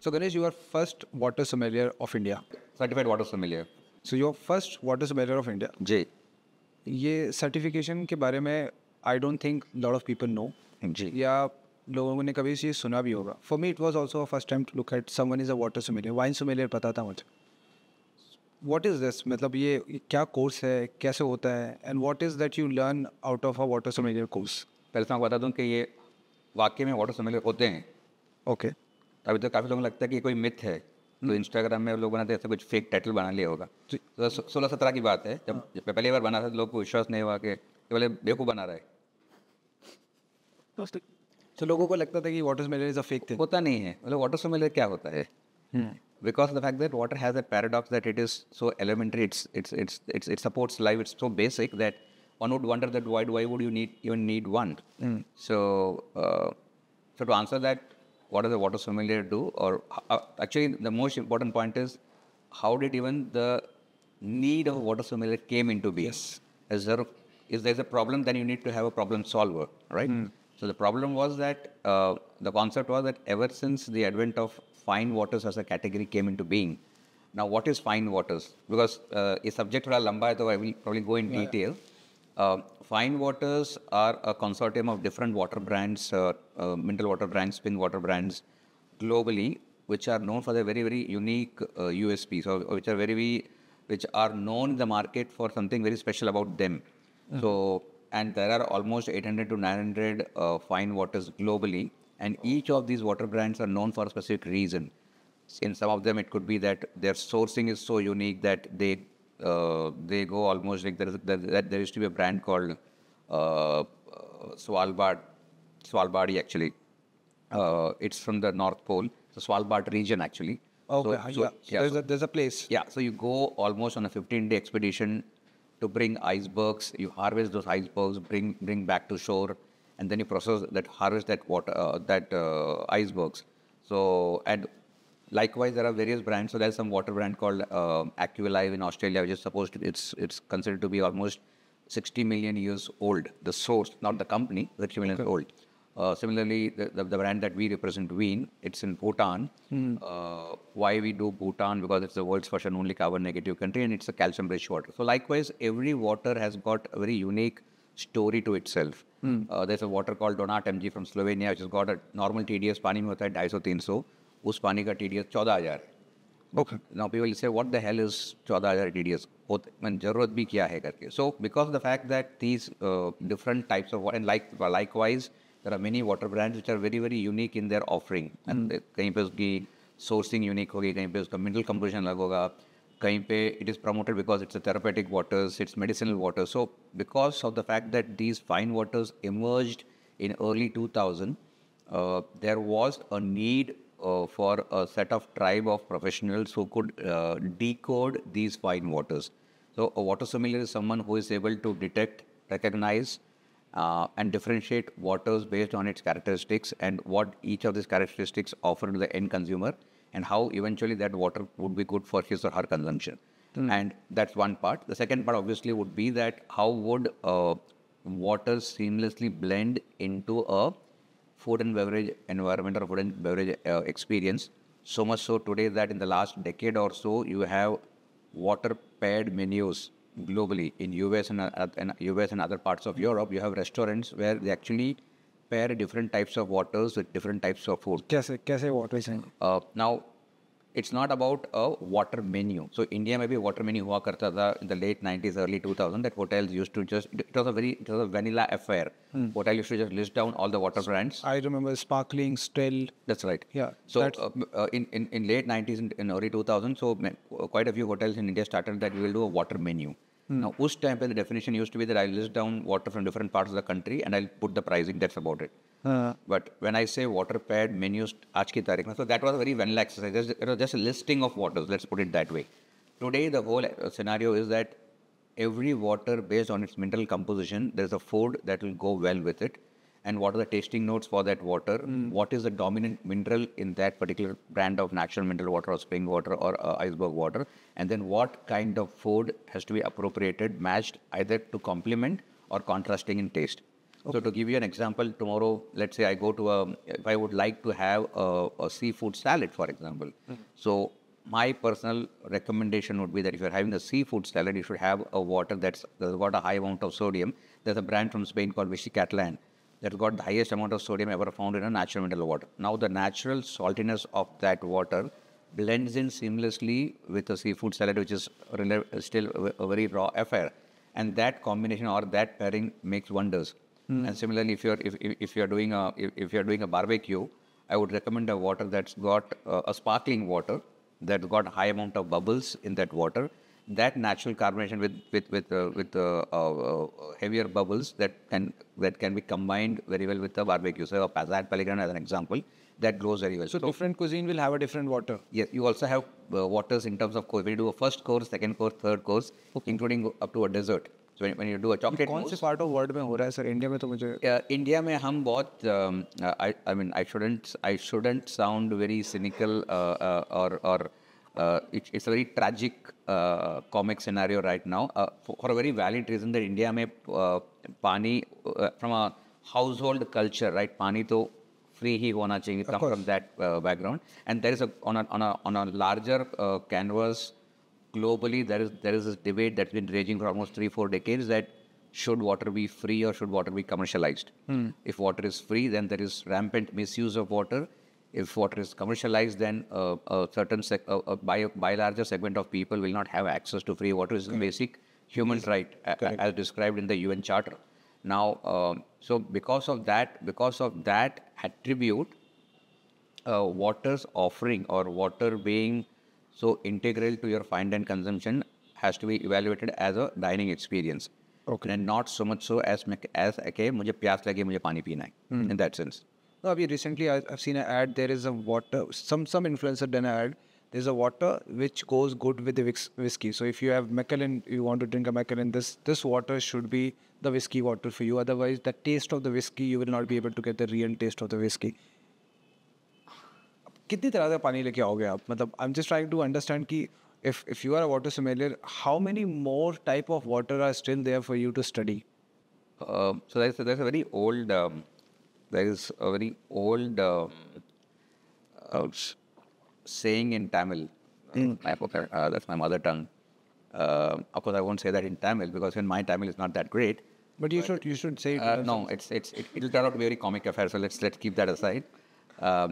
So Ganesh, you are first water sommelier of India. Certified water sommelier. So you're first water sommelier of India. जी. ये certification के बारे में I don't think lot of people know जी. या लोगों ने कभी ये सुना भी होगा. For me it was also first time to look at someone is a water sommelier wine sommelier पता था मुझे. व्हाट इज़ दिस मतलब ये क्या कोर्स है? कैसे होता है? And what is that you learn out of a water sommelier course पहले तो मैं बता दूँ कि ये वाकई में वाटर सोमेलियर होते हैं। ओके अभी तो काफ़ी लोगों को लगता है कि कोई मिथ है। तो इंस्टाग्राम में लोग बनाते तो ऐसा कुछ फेक टाइटल बना लिया होगा। तो सोलह सत्रह की बात है। जब हाँ। पहली बार बना था तो लोग को विश्वास नहीं हुआ कि बोले बेवकूफ़ बना रहा है। तो, तो, तो लोगों को लगता था कि water sommelier is a fake thing होता नहीं है। मतलब वाटर स्मेलर क्या होता है? Because the fact that water has a paradox that it is so elementary it's it's it's it's supports life it's so basic that one would wonder that wide why would you need you need one so so to answer that what does the water sommelier do? Or uh, actually, the most important point is how did even the need of water sommelier came into being? Yes. Is there, is there's a problem, then you need to have a problem solver, right? Mm. So the problem was that uh, the concept was that ever since the advent of fine waters as a category came into being, now what is fine waters? Because uh, a subject for Lamba, though I will probably go in yeah. detail. Uh, fine waters are a consortium of different water brands uh, uh, mineral water brands spring water brands globally which are known for their very very unique uh, USPs or which are very, which are known in the market for something very special about them. So and there are almost 800 to 900 uh, fine waters globally, and each of these water brands are known for a specific reason. In some of them, it could be that their sourcing is so unique that they uh, they go almost like there is there, there used to be a brand called uh, uh, Svalbard Svalbardi actually. Uh, it's from the North Pole, the Svalbard region actually. Okay, So- yeah. so- So there's, so- a, there's a place. yeah, so you go almost on a 15 day expedition to bring icebergs. You harvest those icebergs, bring bring back to shore, and then you process that, harvest that water, uh, that uh, icebergs. So and likewise, there are various brands. So there's some water brand called uh, Aqualive in Australia, which is supposed to it's it's considered to be almost 60 million years old. The source, not the company, 60 million years old. Uh, similarly, the, the, the brand that we represent, Veen, it's in Bhutan. Uh, why we do Bhutan? Because it's the world's first and only carbon negative country and it's a calcium rich water. So, likewise, every water has got a very unique story to itself. Uh, there's a water called Donat MG from Slovenia, which has got a normal TDS उस पानी का T D S चौदह हज़ार है। Okay now people say what the hell is चौदह हज़ार T D S मैं ज़रूरत भी क्या है करके? So because the fact that these different types of and like likewise there are many water brands which are very very unique in their offering and कहीं पर उसकी सोर्सिंग यूनिक होगी कहीं पर उसका मिनरल कंपोजिशन लगोगा कहीं पे it is promoted because it's a therapeutic waters it's medicinal water so because of the fact that these fine waters emerge in early two thousand there was a need uh, for a set of tribe of professionals who could uh, decode these fine waters. So a water sommelier is someone who is able to detect, recognize, uh, and differentiate waters based on its characteristics and what each of these characteristics offer to the end consumer and how eventually that water would be good for his or her consumption. And that's one part. The second part obviously would be that how would uh, water seamlessly blend into a food and beverage environment or food and beverage uh, experience. So much so today that in the last decade or so, you have water paired menus globally in US and, uh, and US and other parts of Europe. You have restaurants where they actually pair different types of waters with different types of food. कैसे कैसे water चाहिए Uh, now, it's not about a water menu. So India maybe water menu hua karta tha in the late 90s, early 2000s. that hotels used to just, it was a very, it was a vanilla affair. Hmm. Hotel used to just list down all the water brands. I remember sparkling, still. That's right. Yeah. So um, uh, in, in, in late 90s and in early 2000s, so uh, quite a few hotels in India started that we will do a water menu. Hmm. Now, us time the definition used to be that I list down water from different parts of the country and I'll put the pricing. That's about it. But when I say water paired menus, aaj ki tarikh, so that was a very vanilla exercise. Just, it was just a listing of waters, let's put it that way. Today, the whole scenario is that every water, based on its mineral composition, there's a food that will go well with it. And what are the tasting notes for that water? Hmm. What is the dominant mineral in that particular brand of natural mineral water or spring water or uh, iceberg water? And then what kind of food has to be appropriated, matched either to complement or contrasting in taste? So to give you an example, tomorrow, let's say I go to a, if I would like to have a, a seafood salad, for example. Hmm. So my personal recommendation would be that if you're having a seafood salad, you should have a water that's, that's got a high amount of sodium. There's a brand from Spain called Vichy Catalan that's got the highest amount of sodium ever found in a natural mineral water. Now the natural saltiness of that water blends in seamlessly with a seafood salad, which is still a very raw affair. And that combination or that pairing makes wonders. And similarly, if you're if, if, you're doing a if, if you're doing a barbecue, I would recommend a water that's got uh, a sparkling water that's got a high amount of bubbles in that water. That natural carbonation with with with uh, with uh, uh, uh, heavier bubbles that can that can be combined very well with the barbecue. So a San Pellegrino as an example that grows very well. So, different cuisine will have a different water. Yes, you also have uh, waters in terms of course. You do a first course, second course, third course, including up to a dessert. when you do a chocolate कौन से part of world में हो रहा है sir India में तो मुझे India में हम बहुत I mean I shouldn't I shouldn't sound very cynical और और uh, it, it's a very tragic uh, comic scenario right now uh, for, for a very valid reason that India में uh, पानी uh, from a household culture right पानी तो free ही होना चाहिए come from that uh, background and there is a on a on a on a larger uh, canvas globally there is there is this debate that's been raging for almost three four decades that should water be free or should water be commercialized? If water is free then there is rampant misuse of water. If water is commercialized then uh, a certain sec- uh, uh, by, a- by larger segment of people will not have access to free water. Is a basic human right a- a- as described in the un charter. Now um, so because of that because of that attribute uh, water's offering or water being so integral to your fine dine consumption has to be evaluated as a dining experience. Okay. And not so much so as me- as okay, मुझे प्यास लगे मुझे पानी पीना है. In that sense. No, अभी recently I, I've seen an ad. There is a water. Some some influencer done an ad. There's a water which goes good with the whis- whiskey. So if you have Macallan, you want to drink a Macallan, this this water should be the whiskey water for you. Otherwise, the taste of the whiskey you will not be able to get the real taste of the whiskey. कितनी तरह का पानी लेके आओगे आप मतलब I am just trying to understand कि if if you are a water sommelier how many more type of water are still there for you to study Uh, so there's a, there's a very old um, there is a very old um, uh, s- saying in Tamil. I hope that, uh, that's my mother tongue. Uh, of course, I won't say that in Tamil because when my Tamil is not that great. But you should you should से Uh, no, it's it's it, it'll turn out to be a very comic affair. So let's let's keep that aside. Um, uh,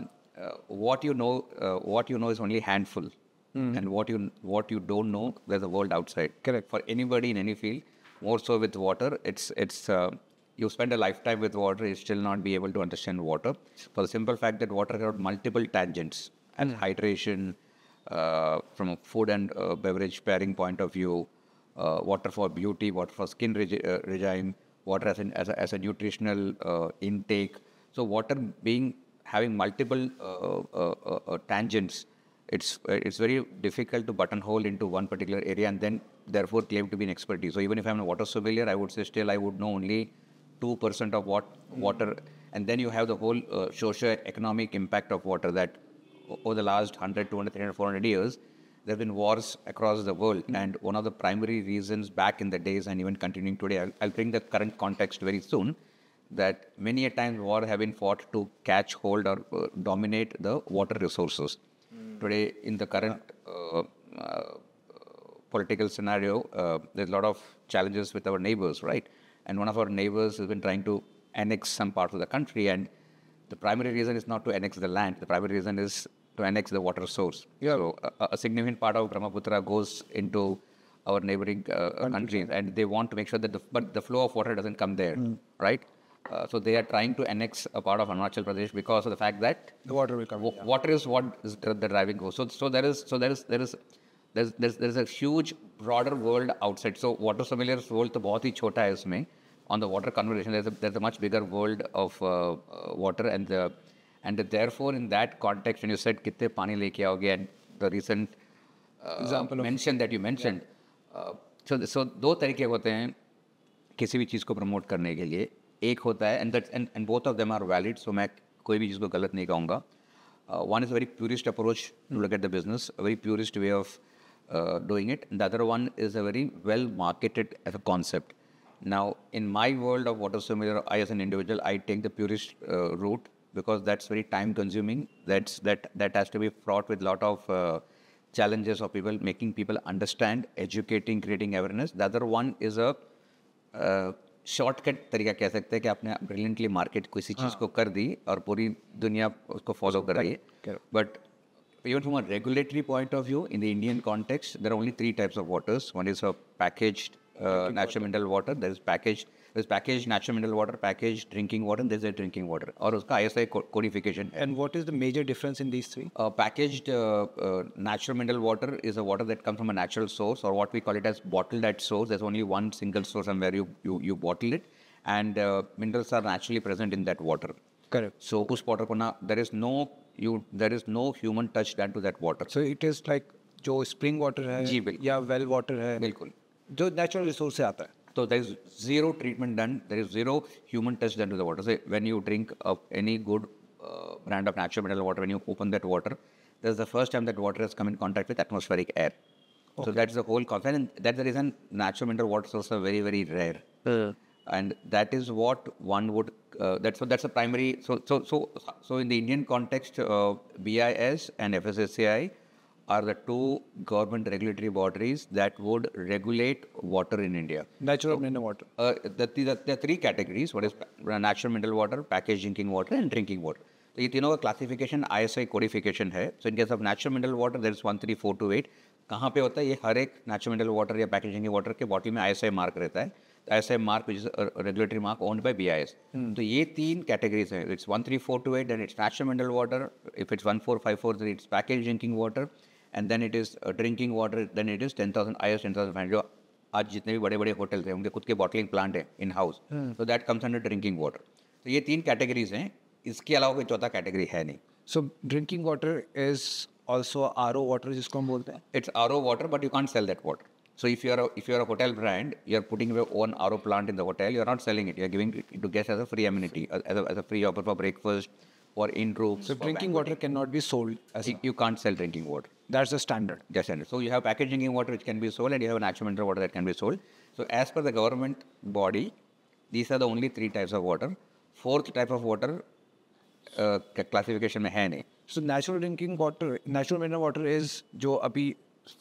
what you know, uh, what you know is only handful, and what you what you don't know, there's a world outside. Correct. For anybody in any field, more so with water, it's it's uh, you spend a lifetime with water, you still not be able to understand water for the simple fact that water has multiple tangents and hydration uh, from a food and uh, beverage pairing point of view, uh, water for beauty, water for skin regi- uh, regime, water as, an, as, a, as a nutritional uh, intake. So water being having multiple uh, uh, uh, tangents, it's uh, it's very difficult to buttonhole into one particular area and then therefore claim to be an expertise. So even if I'm a water sommelier, I would say still I would know only two percent of what water, and then you have the whole uh, socio-economic impact of water that over the last 100, 200, 300, 400 years, there have been wars across the world. And one of the primary reasons back in the days and even continuing today, I'll, I'll bring the current context very soon, that many a times war have been fought to catch hold or uh, dominate the water resources. Today, in the current uh, uh, political scenario, uh, there's a lot of challenges with our neighbors, right? And one of our neighbors has been trying to annex some parts of the country, and the primary reason is not to annex the land. The primary reason is to annex the water source. Yeah. So a, a significant part of Brahmaputra goes into our neighboring uh, countries, and they want to make sure that the but the flow of water doesn't come there, right? Uh, so they are trying to annex a part of Arunachal Pradesh because of the fact that the water will come. Wa- water is what is the, the driving force. So, so there is, so there is, there is, there's, there's, there's a huge broader world outside. So, water sommeliers world तो बहुत ही छोटा है इसमें. On the water conversation, there's a, there's a much bigger world of uh, uh, water, and the, and the, therefore in that context, when you said कितने पानी लेके आओगे, and the recent uh, Example mention that you mentioned, yeah. uh, so so दो तरीके होते हैं किसी भी चीज़ को प्रमोट करने के लिए एक होता है and and and both of them are valid so मैं कोई भी चीज़ को गलत नहीं कहूँगा one is very doing it. The other one is a very well marketed concept. Now, in my world of water sommelier, I as an individual, I take the purist uh, route because that's very time consuming. That's that that has to be fraught with a lot of uh, challenges of people making people understand, educating, creating awareness. The other one is a uh, shortcut तरीका कह सकते हैं कि आपने brilliantly market को इसी चीज़ को कर दी और पूरी दुनिया उसको फॉलो कर रही है but even from a regulatory point of view in the Indian context there are only three types of waters one is a package natural mineral water there is packaged there's packaged natural mineral water, packaged drinking water, and there's a drinking water. और उसका ISI codification. And what is the major difference in these three? Uh, packaged uh, uh, natural mineral water is a water that comes from a natural source, or what we call it as bottled at source. There's only one single source and where you you, you bottle it, and uh, minerals are naturally present in that water. Correct. So उस water को ना there is no you there is no human touch done to that water. So it is like जो spring water है जी, बिल्कुल। या well water है बिल्कुल जो natural resource से आता है so there is zero treatment done. There is zero human touch done to the water. So when you drink of any good uh, brand of natural mineral water, when you open that water, that's the first time that water has come in contact with atmospheric air. So that's the whole concept, and that's the reason natural mineral water sources are very very rare. And that is what one would. Uh, that's what that's the primary. So so so so in the Indian context, uh, BIS and FSSAI are the two government regulatory bodies that would regulate water in India. natural so, mineral water Uh, the, the, there are three categories. What is natural mineral water, packaged drinking water, and drinking water. तो ये तीनों का classification ISI codification है so in case of natural mineral water there is one three four two eight कहाँ पे होता है ये हर एक नेचुरल मिनरल वाटर या पैकेजिंग वाटर के बॉटल में ISI मार्क रहता है ISI mark which is regulatory mark owned by B तो ये तीन कैटेगरीज हैं it's one three four two eight then it's natural mineral water if it's one four five four three it's package drinking water and then it is drinking water then it is ten thousand I S ten thousand five जो आज जितने भी बड़े बड़े hotel हैं उनके खुद के बॉटलिंग प्लांट हैं in house so that comes under drinking water तो ये तीन कैटेगरीज हैं इसके अलावा कोई चौथा कैटेगरी है नहीं। So drinking water is also R O water जिसको हम बोलते हैं? It's R O water but you can't sell that water so if you're if you're a hotel brand you are putting your own R O plant in the hotel you are not selling it you are giving to guest as a free amenity as a free offer for breakfast or in rooms. so drinking water cannot be sold as You, you can't sell drinking water. that's the standard Just standard. So you have packaged drinking water which can be sold, and you have natural mineral water that can be sold. So as per the government body, these are the only three types of water. Fourth type of water uh, classification में है नहीं. so natural drinking water natural mineral water is जो अभी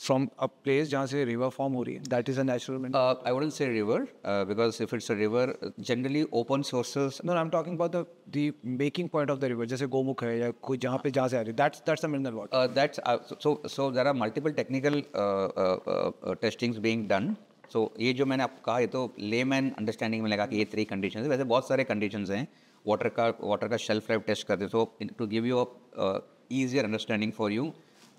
from a place जहाँ से river form हो रही है that is a natural mineral Uh, I wouldn't say river uh, because if it's a river, generally open sources no, no I'm talking about the the making point of the river जैसे गोमुख है या कोई जहाँ पे जहाँ से आ रही है that's that's the mineral water Uh, that's uh, so, so. So there are multiple technical uh, uh, uh, uh, testings being done. So So ये जो मैंने आपको कहा ये तो लेमैन अंडरस्टैंडिंग में लगा कि ये थ्री कंडीशन है वैसे बहुत सारे कंडीशंस हैं वाटर का वाटर का शेल्फ लाइफ टेस्ट करते so to give you a easier understanding for you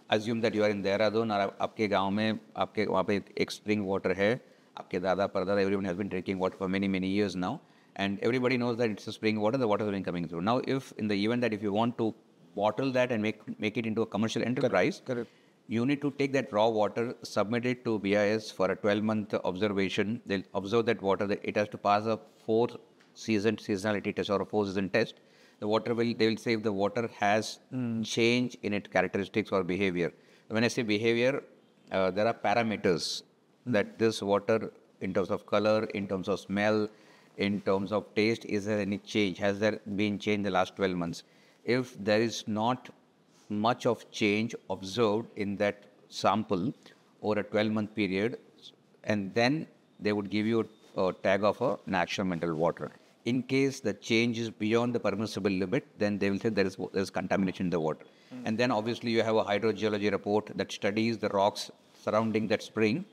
assume that you are इन देहरादून और आप- आपके गांव में आपके वहाँ पे एक स्प्रिंग वाटर है आपके दादा परदादा everyone has been drinking water for many many years now and everybody knows that it's a spring water the water has been coming through now if in the event that if you want to bottle that and make make it into a commercial enterprise correct. you need to take that raw water submit it to bis for a 12 month observation they'll observe that water that it has to pass a four season seasonality test or a four season test the water will they will say if the water has change in its characteristics or behavior. When i say behavior uh, there are parameters that this water in terms of color in terms of smell in terms of taste is there any change? Has there been change in the last 12 months? If there is not much of change observed in that sample over a 12 month period and then they would give you a tag of a natural mineral water in case the change is beyond the permissible limit, then they will say there is, there is contamination in the water. Mm. And then obviously you have a hydrogeology report that studies the rocks surrounding that spring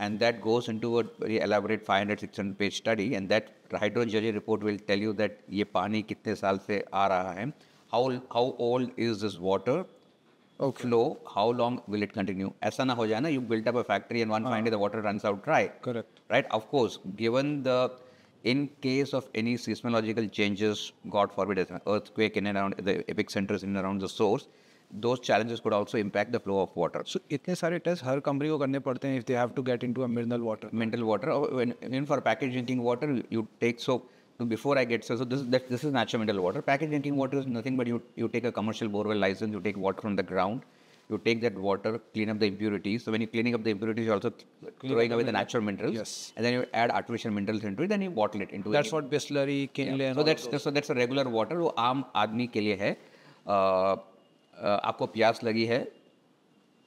and that goes into a very elaborate 500 600 page study and that hydrogeology report will tell you that ye pani kitne saal se aa raha hai how how old is this water okay. flow how long will it continue aisa na ho jaye you built up a factory and one ah. fine day the water runs out dry correct right of course given the in case of any seismological changes god forbid as an earthquake in and around the epicenters in and around the source those challenges could also impact the flow of water so इतने सारे test हर company को करने पड़ते हैं if they have to get into a mineral water mineral water. Or when, when for packaged drinking water, you take so. so Before I get so, so this is that, this is natural mineral water. Packaged drinking water is nothing but you you take a commercial borewell license, you take water from the ground, you take that water, clean up the impurities. So when you're cleaning up the impurities, you're also throwing away the natural minerals. Yes. And then you add artificial minerals into it, then you bottle it into That's what Bisleri, Kinley, and so all that's so that's a regular water वो आम आदमी के लिए है अ, अ, आपको प्यास लगी है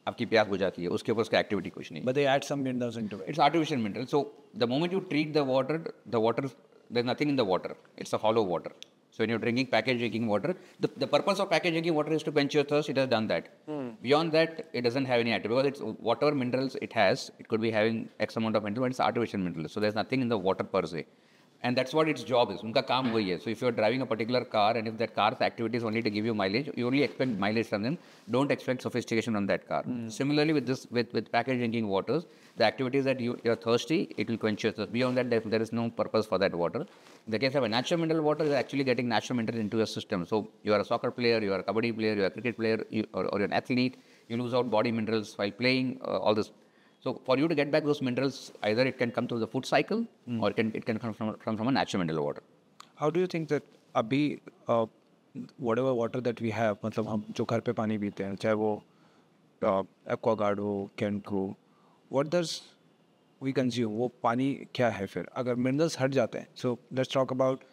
आपकी प्यास बुझाती है उसके ऊपर उसका एक्टिविटी कुछ नहीं but they add some minerals into it. it's artificial mineral so the moment you treat the water the water there's nothing in the water it's a hollow water so when you're drinking packaged drinking water the, the purpose of packaged drinking water is to quench your thirst. It has done that. Hmm. Beyond that it doesn't have any activity because it's whatever minerals it has it could be having x amount of minerals but it's artificial minerals. So there's nothing in the water per se and that's what its job is. Hmm. so if you're driving a particular car and if that car's activity is only to give you mileage you only expect mileage from them. Don't expect sophistication on that car. Mm. similarly with this with with packaged drinking waters the activities that you you're thirsty it will quench your thirst. Beyond that there, there is no purpose for that water. In the case of a natural mineral water you're actually getting natural minerals into your system. So you are a soccer player you are a kabaddi player you are a cricket player you, or, or you're an athlete you lose out body minerals while playing uh, all this. So for you to get back those minerals, either it can come through the food cycle mm. or it can it can come from, from from a natural mineral water. How do you think that अभी uh, whatever water that we have मतलब हम जो घर पे पानी पीते हैं चाहे वो एक्वागार्ड हो कैंट हो what does we consume वो पानी क्या है फिर अगर मिनरल्स हट जाते हैं सो लेट्स टॉक अबाउट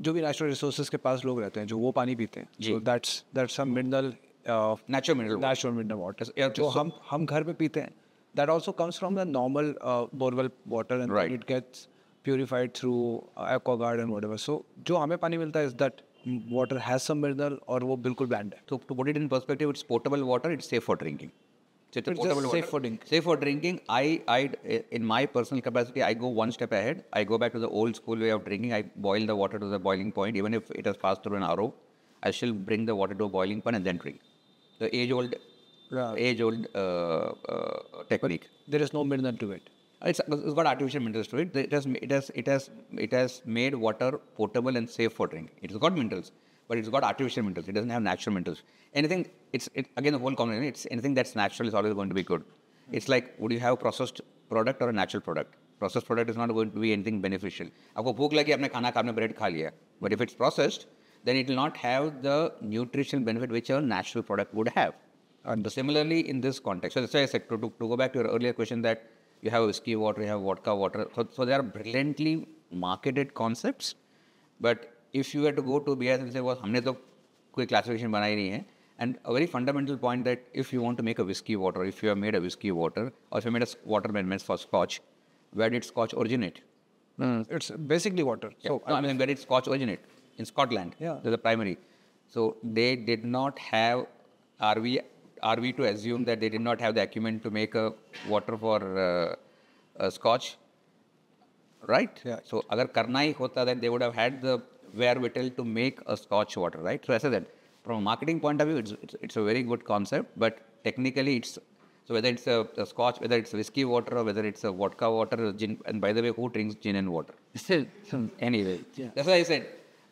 जो भी नेचुरल रिसोर्सेज के पास लोग रहते हैं जो वो पानी पीते हैं जी। So that's that's some mineral natural mineral natural mineral water जो हम हम घर में पीते हैं। That also comes from the normal borewell water and it gets purified through Aquaguard and what so जो हमें पानी मिलता है is that water has some mineral और वो बिल्कुल ब्लैंड है। तो to got it in perspective it's portable water it's safe for drinking old school point even if it is fast through an RO I shall bring the water to boiling point and then drink The age-old, Yeah. age-old uh, uh, technique. There is no mineral to it It's, it's got artificial minerals to it. It has, it has, it has, it has made water potable and safe for drinking. It's got minerals, but it's got artificial minerals. It doesn't have natural minerals. Anything, it's it, again the whole combination. It's anything that's natural is always going to be good. It's like would you have processed product or a natural product? Processed product is not going to be anything beneficial. आपको भूख लगी आपने खाना खा आपने bread खा लिया. But if it's processed, then it will not have the nutritional benefit which a natural product would have. And similarly, in this context, so that's why I said to, to, to go back to your earlier question that you have whiskey water, you have vodka water. So, so they are brilliantly marketed concepts. But if you were to go to BIS and say, well, हमने of कोई classification banai nahi hai," And a very fundamental point that if you want to make a whiskey water, if you have made a whiskey water, or if you made a water amendments for scotch, where did scotch originate? Mm, it's basically water. Yeah. So, no, I mean, where did scotch originate? in Scotland. Yeah. There's a primary. So they did not have, are we, are we to assume that they did not have the acumen to make a water for uh, a scotch? Right? Yeah. So agar karnai hota, then they would have had the wherewithal to make a scotch water, right? So as I said, from a marketing point of view, it's, it's, it's, a very good concept, but technically it's, so whether it's a, a scotch, whether it's whiskey water, or whether it's a vodka water, gin, and by the way, who drinks gin and water? anyway, yeah. that's why I said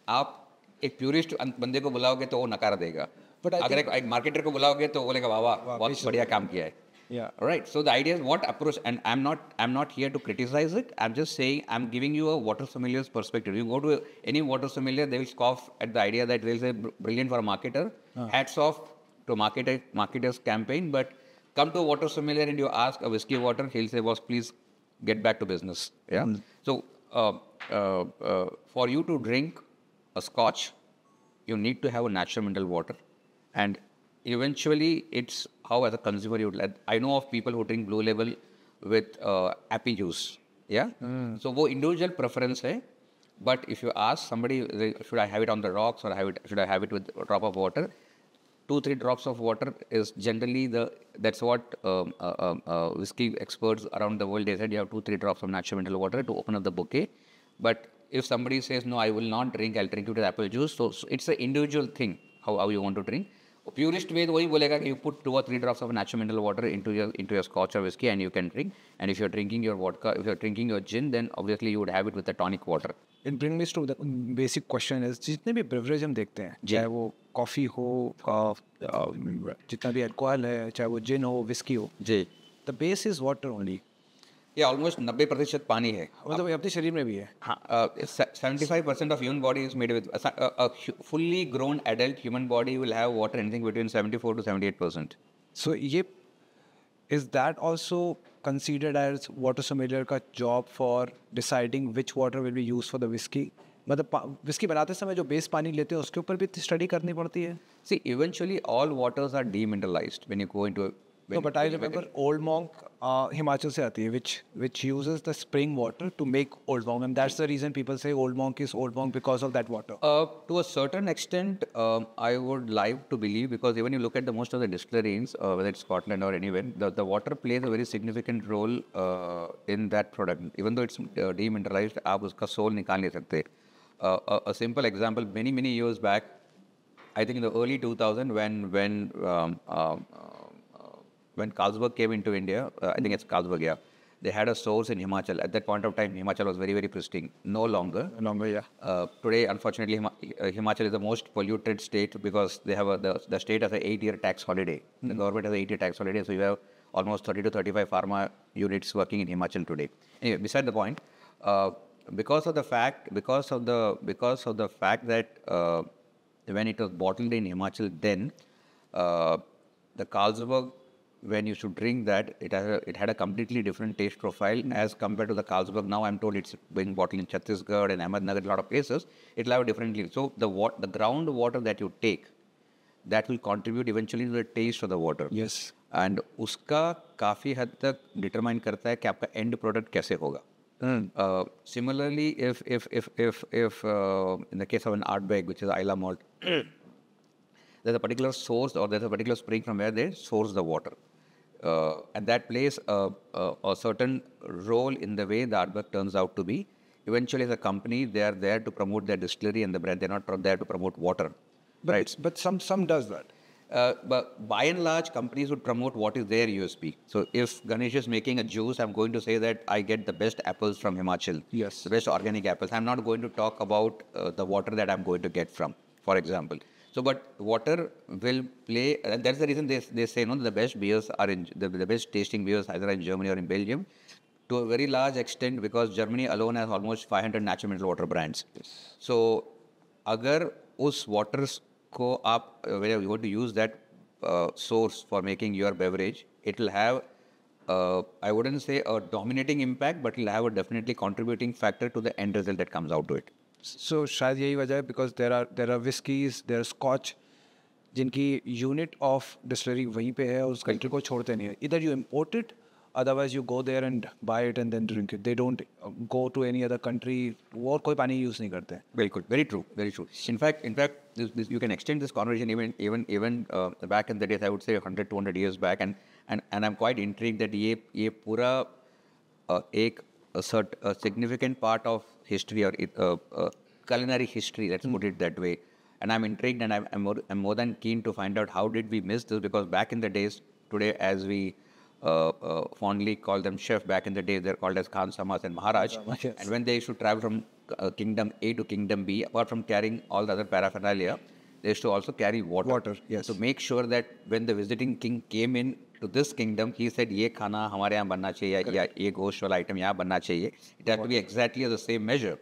आप एक purist बंदे को बुलाओगे तो वो नकार देगा I अगर एक, एक मार्केटर को बुलाओगे तो बोलेगा वाह वाह बहुत बढ़िया काम किया है Yeah. right so the idea is what approach and i'm not i'm not here to criticize it i'm just saying i'm giving you a water sommelier's perspective you go to any water sommelier they will scoff at the idea that they'll say "Br- brilliant for a marketer uh. hats off to marketer marketers campaign but come to a water sommelier and you ask a whiskey water he'll say boss please get back to business yeah mm. so uh, uh, uh, for you to drink a scotch you need to have a natural mineral water. And eventually it's how as a consumer you would like i know of people who drink blue label with uh, apple juice yeah? So वो individual preference है but if you ask somebody should i have it on the rocks or have it should i have it with a drop of water? Two three drops of water is generally the that's what um, uh, um, uh, whiskey experts around the world they said you have two three drops of natural mineral water to open up the bouquet. But if somebody says no i will not drink i'll drink it with apple juice so, so it's an individual thing how, how you want to drink purist way तो वही बोलेगा कि you put two or three drops of natural mineral water into your into your scotch or whiskey and you can drink and if you're drinking your vodka if you're drinking your gin then obviously you would have it with the tonic water it bring me to the basic question is जितने भी beverage हम देखते हैं चाहे वो coffee हो uh, uh, जितना भी अल्कोहल है चाहे वो जिन हो विस्की हो जी the base is water only ये ऑलमोस्ट नब्बे प्रतिशत पानी है। मतलब ये अपने शरीर में भी है। हाँ seventy five percent of human body is made with fully grown adult human body will have water anything between seventy four to seventy eight percent so ये is that also considered as water sommelier का job for deciding which water will be used for the whiskey? मतलब whisky बनाते समय जो base पानी लेते हैं उसके ऊपर भी स्टडी करनी पड़ती है? See eventually all waters are demineralised when you go into No, but I remember Old Monk uh, Himachal se aati hai, which which uses the spring water to make Old Monk, and that's the reason people say Old Monk is Old Monk because of that water. Uh, to a certain extent, um, I would like to believe because even you look at the most of the distilleries, uh, whether it's Scotland or anywhere, the, the water plays a very significant role uh, in that product. Even though it's uh, demineralized, आप उसका soul निकाल नहीं सकते. Uh, a, a simple example, many many years back, I think in the early 2000 when when um, um when Carlsberg came into India, uh, I think it's Carlsberg, yeah. They had a source in Himachal. At that point of time, Himachal was very, very pristine. No longer. No longer, yeah. Uh, today, unfortunately, Hima- uh, Himachal is the most polluted state because they have a, the, the state has an eight-year tax holiday. Mm-hmm. The government has an eight-year tax holiday, so you have almost 30 to 35 pharma units working in Himachal today. Anyway, beside the point, uh, because of the fact, because of the because of the fact that uh, when it was bottled in Himachal, then uh, the Carlsberg when you should drink that, it had a, it had a completely different taste profile mm. as compared to the Carlsberg. Now I'm told it's being bottled in Chhattisgarh and Ahmednagar, a lot of places. It'll have a different So the what the ground water that you take, that will contribute eventually to the taste of the water. Yes. And उसका काफ़ी हद तक determine करता है कि आपका end product कैसे होगा. Mm. Uh, similarly, if if if if if uh, in the case of an Ardbeg, which is Isla malt, there's a particular source or there's a particular spring from where they source the water uh, and that plays a, a, a, certain role in the way the Ardbeg turns out to be. Eventually, as a company, they are there to promote their distillery and the brand. They're not there to promote water. But, right? but some, some does that. Uh, but by and large, companies would promote what is their USP. So if Ganesh is making a juice, I'm going to say that I get the best apples from Himachal. Yes. The best organic apples. I'm not going to talk about uh, the water that I'm going to get from, for example. So, but water will play, and that's the reason they, they say, no, the best beers are in, the, the best tasting beers either in Germany or in Belgium to a very large extent because Germany alone has almost 500 natural mineral water brands. Yes. So, agar us waters ko aap, where you want to use that uh, source for making your beverage, it will have, uh, I wouldn't say a dominating impact, but it will have a definitely contributing factor to the end result that so शायद यही वजह है because there are there are whiskies there are Scotch जिनकी unit of distillery वहीं पे है उस country को छोड़ते नहीं है। इधर you imported otherwise you go there and buy it and then drink it they don't go to any other country और कोई पानी यूज़ नहीं करते। बिल्कुल very true very true in fact in fact you can extend this conversation even even even back in the days I would say hundred two hundred years back and and and I am quite intrigue that ये ये पूरा uh, एक significant part of history or uh, uh, culinary history, let's mm. put it that way. And I'm intrigued and I'm, I'm, more, I'm more than keen to find out how did we miss this because back in the days, today as we uh, uh, fondly call them chef, back in the day they're called as Khan Samas and Maharaj. Yes. And when they used to travel from uh, kingdom A to kingdom B, apart from carrying all the other paraphernalia, they used to also carry water. Water, yes. To make sure that when the visiting king came in to this kingdom, he said, ये खाना हमारे यहाँ बनना चाहिए या ये गोश्त वाला आइटम यहाँ बनना चाहिए. It has to be exactly the same measure.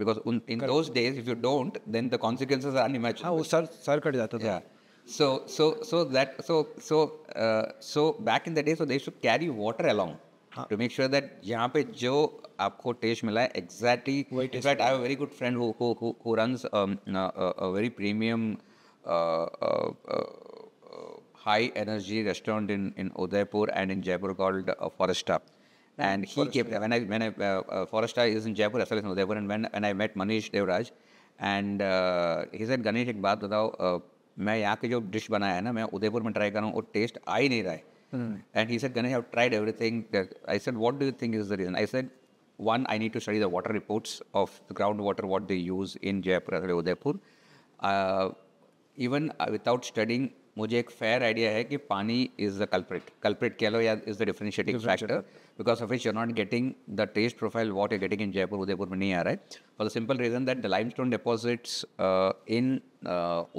because un, in Correct. those days if you don't then the consequences are unimaginable हाँ वो सर सर कट जाता था yeah so so so that so so uh, so back in the day so they should carry water along हाँ. to make sure that यहाँ पे जो आपको test मिला है exactly in fact I have a very good friend who who who, who runs um, a, a very premium uh, uh, uh, high energy restaurant in in Udaipur and in Jaipur called uh, Foresta and he Foresta. kept when I when I uh, uh, Foresta is in Jaipur as well as in Udaipur and when when I met Manish Devraj and uh, he said Ganesh एक बात बताओ uh, मैं यहाँ के जो dish बनाया है ना मैं उदयपुर में ट्राई कर रहा हूँ वो टेस्ट आ ही नहीं रहा है and he said Ganesh I've tried everything I said what do you think is the reason I said one I need to study the water reports of the groundwater what they use in Jaipur as well as Udaipur uh, even uh, without studying मुझे एक fair idea है कि पानी is the culprit culprit कह लो या is the differentiating factor because of which you're not getting the taste profile what you're getting in Jaipur Udaipur में नहीं आ रहा है for the simple reason that the limestone deposits in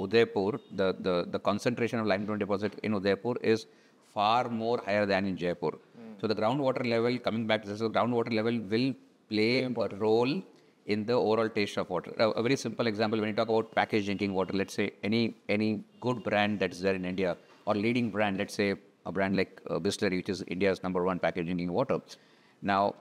Udaipur the the concentration of limestone deposit in Udaipur is far more higher than in Jaipur. Mm. So the groundwater level, coming back to this, the groundwater level will play a role in the overall taste of water. A, a very simple example: when you talk about packaged drinking water, let's say any any good brand that's there in India or leading brand, let's say a brand like uh, which is India's number one packaged drinking water. Now,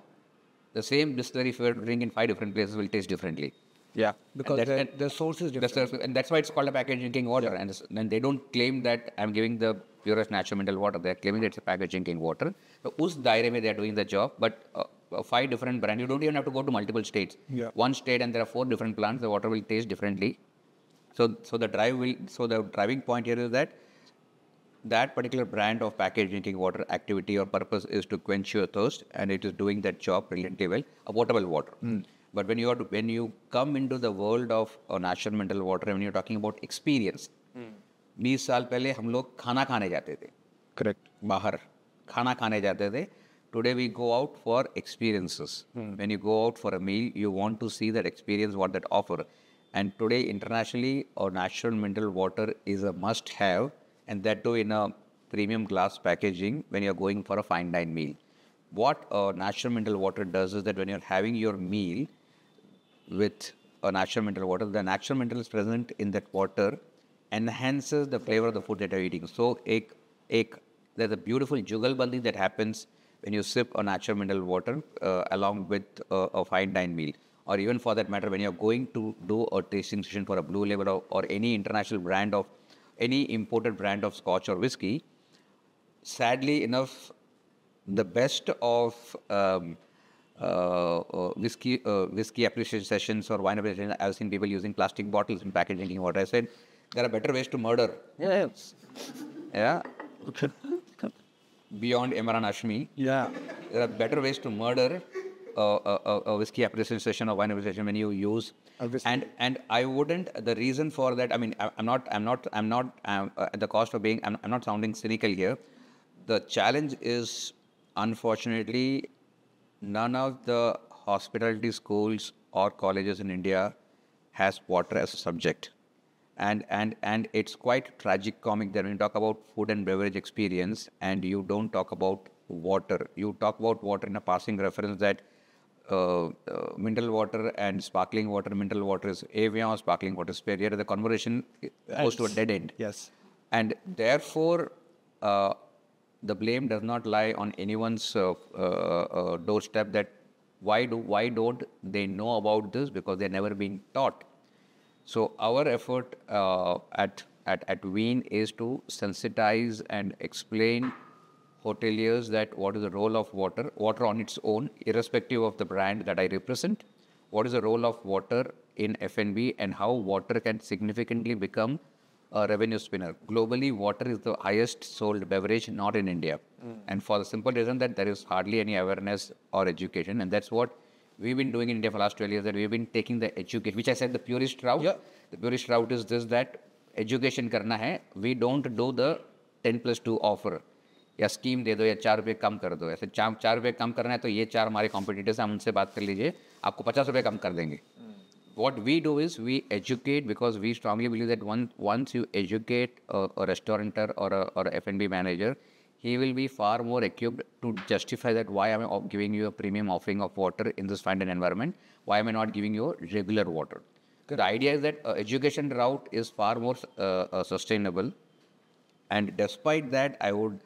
the same Bisleri, if you drink in five different places, will taste differently. Yeah, because that- the, and the source is different. The- and that's why it's called a packaged drinking water. And, it's- and they don't claim that I'm giving the purest natural mineral water. They're claiming it's a packaged drinking water. So, us daire mein they are doing the job. But uh, uh, five different brands, you don't even have to go to multiple states. Yeah. One state and there are four different plants. The water will taste differently. So, so the drive will. So the driving point here is that that particular brand of packaged drinking water activity or purpose is to quench your thirst and it is doing that job brilliantly well a potable water but when you are to, when you come into the world of uh, natural mineral water when you're talking about experience बीस साल पहले हम लोग खाना खाने जाते थे Correct. बाहर खाना खाने जाते थे today we go out for experiences when you go out for a meal you want to see that experience what that offer and today internationally और natural mineral water is a must have and that to in a premium glass packaging when you're going for a fine dine meal what uh, natural mineral water does is that when you're having your meal with a natural mineral water, the natural minerals present in that water enhances the flavor of the food that you're eating. So, ek, ek, there's a beautiful jugalbandi that happens when you sip a natural mineral water uh, along with uh, a fine dine meal. Or even for that matter, when you're going to do a tasting session for a blue label or, or any international brand of any imported brand of scotch or whiskey, sadly enough, the best of um, uh, uh, whiskey uh, whiskey appreciation sessions or wine appreciation, I've seen people using plastic bottles in packaging water. I said there are better ways to murder. Yes. Yeah, beyond Emraan Hashmi, Yeah. there are better ways to murder a, a, whiskey appreciation session or wine appreciation when you use. And and I wouldn't the reason for that I mean I, I'm not I'm not I'm not um, uh, at the cost of being I'm, I'm not sounding cynical here. The challenge is unfortunately none of the hospitality schools or colleges in India has water as a subject and and and it's quite tragic comic that when you talk about food and beverage experience and you don't talk about water. You talk about water in a passing reference that uh, uh, mineral water and sparkling water mineral water is Evian or sparkling water is Perrier the conversation goes to a dead end. Yes. and therefore uh, the blame does not lie on anyone's uh, uh, uh, doorstep that why do why don't they know about this? Because they've never been taught so our effort uh, at, at at Veen is to sensitize and explain hoteliers that what is the role of water, water on its own, irrespective of the brand that I represent. What is the role of water in F&B and how water can significantly become a revenue spinner. Globally, water is the highest sold beverage, not in India. And for the simple reason that there is hardly any awareness or education. And that's what we've been doing in India for last 12 years, that we've been taking the education, which I said the purest route. Yeah. The purest route is this, that education करना है, we don't do the 10 plus 2 offer. या scheme दे दो या चार रुपये कम कर दो ऐसे चार चार रुपये कम करना है तो ये चार हमारे कॉम्पिटिटर्स हैं उनसे बात कर लीजिए आपको पचास रुपये कम कर देंगे what we do is we educate because we strongly believe that once once you educate a, a restaurateur or a, or a F&B manager, he will be far more equipped to justify that why am I of- giving you a premium offering of water in this fine dining environment? Why am I not giving you regular water? The idea is that uh, education route is far more uh, uh, sustainable and despite that i would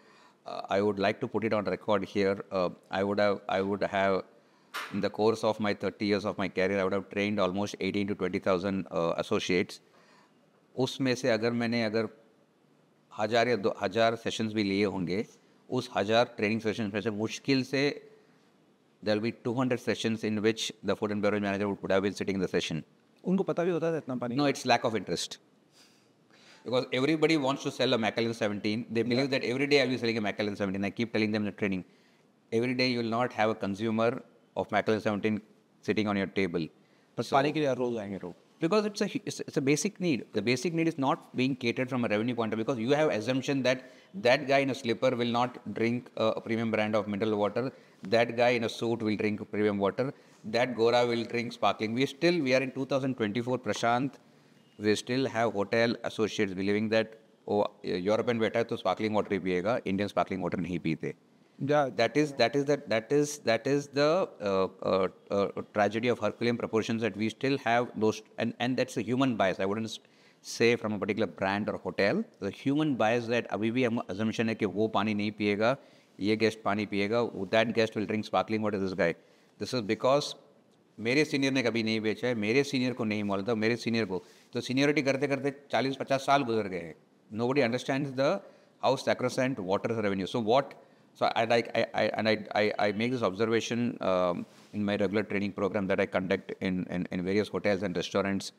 uh, i would like to put it on record here uh, i would have i would have in the course of my 30 years of my career i would have trained almost 18 to 20000 uh, associates उसमें से अगर मैंने अगर हज़ार या दो हज़ार session भी लिए होंगे। उस हज़ार ट्रेनिंग सेशन में से मुश्किल से there be two hundred sessions in which the food and beverage manager would have sitting the session उनको पता भी होता था इतना पानी। No it's lack of interest because everybody wants to sell a Macallan seventeen they believe that every day I selling a Macallan I keep telling them the training every day you not have a consumer of Macallan seventeen sitting on your table पानी के लिए रोज आएँगे रोज Because it's a, hu- it's, it's a basic need. The basic need is not being catered from a revenue point of view because you have assumption that that guy in a slipper will not drink a, a premium brand of mineral water. That guy in a suit will drink premium water. That Gora will drink sparkling. We still, we are in 2024, Prashant. We still have hotel associates believing that oh, European बैठा है तो sparkling water ही पिएगा Indian sparkling water नहीं पीते Yeah. That is that is that that is that is the uh, uh, uh, tragedy of Herculean proportions that we still have those and and that's a human bias. I wouldn't s- say from a particular brand or hotel. The human bias that अभी भी हम assumption है कि वो पानी नहीं पिएगा, ये guest पानी पिएगा, that guest will drink sparkling water. This guy. This is because मेरे सीनियर ने कभी नहीं बेचा है मेरे सीनियर को नहीं मालूम था मेरे सीनियर को तो सीनियरिटी करते करते चालीस पचास साल गुजर गए हैं nobody understand the how sacrosanct water revenue so what so I like I, I and I, I, I make this observation um, in my regular training program that I conduct in, in, in various hotels and restaurants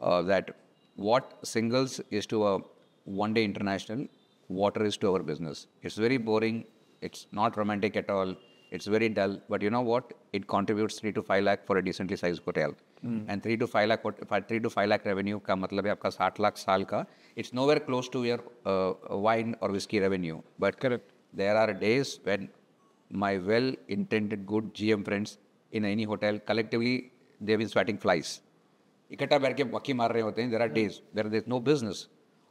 uh, that what singles is to a one day international, water is to our business. It's very boring. It's not romantic at all. It's very dull. But you know what? It contributes three to five lakh for a decently sized hotel. And three to five lakh, what- five- three to five lakh revenue का मतलब है आपका साठ लाख साल का. It's nowhere close to your uh, wine or whiskey revenue. But Correct. there are days when my well intended good GM friends in any hotel collectively they've been sweating flies. There are days where there's no business.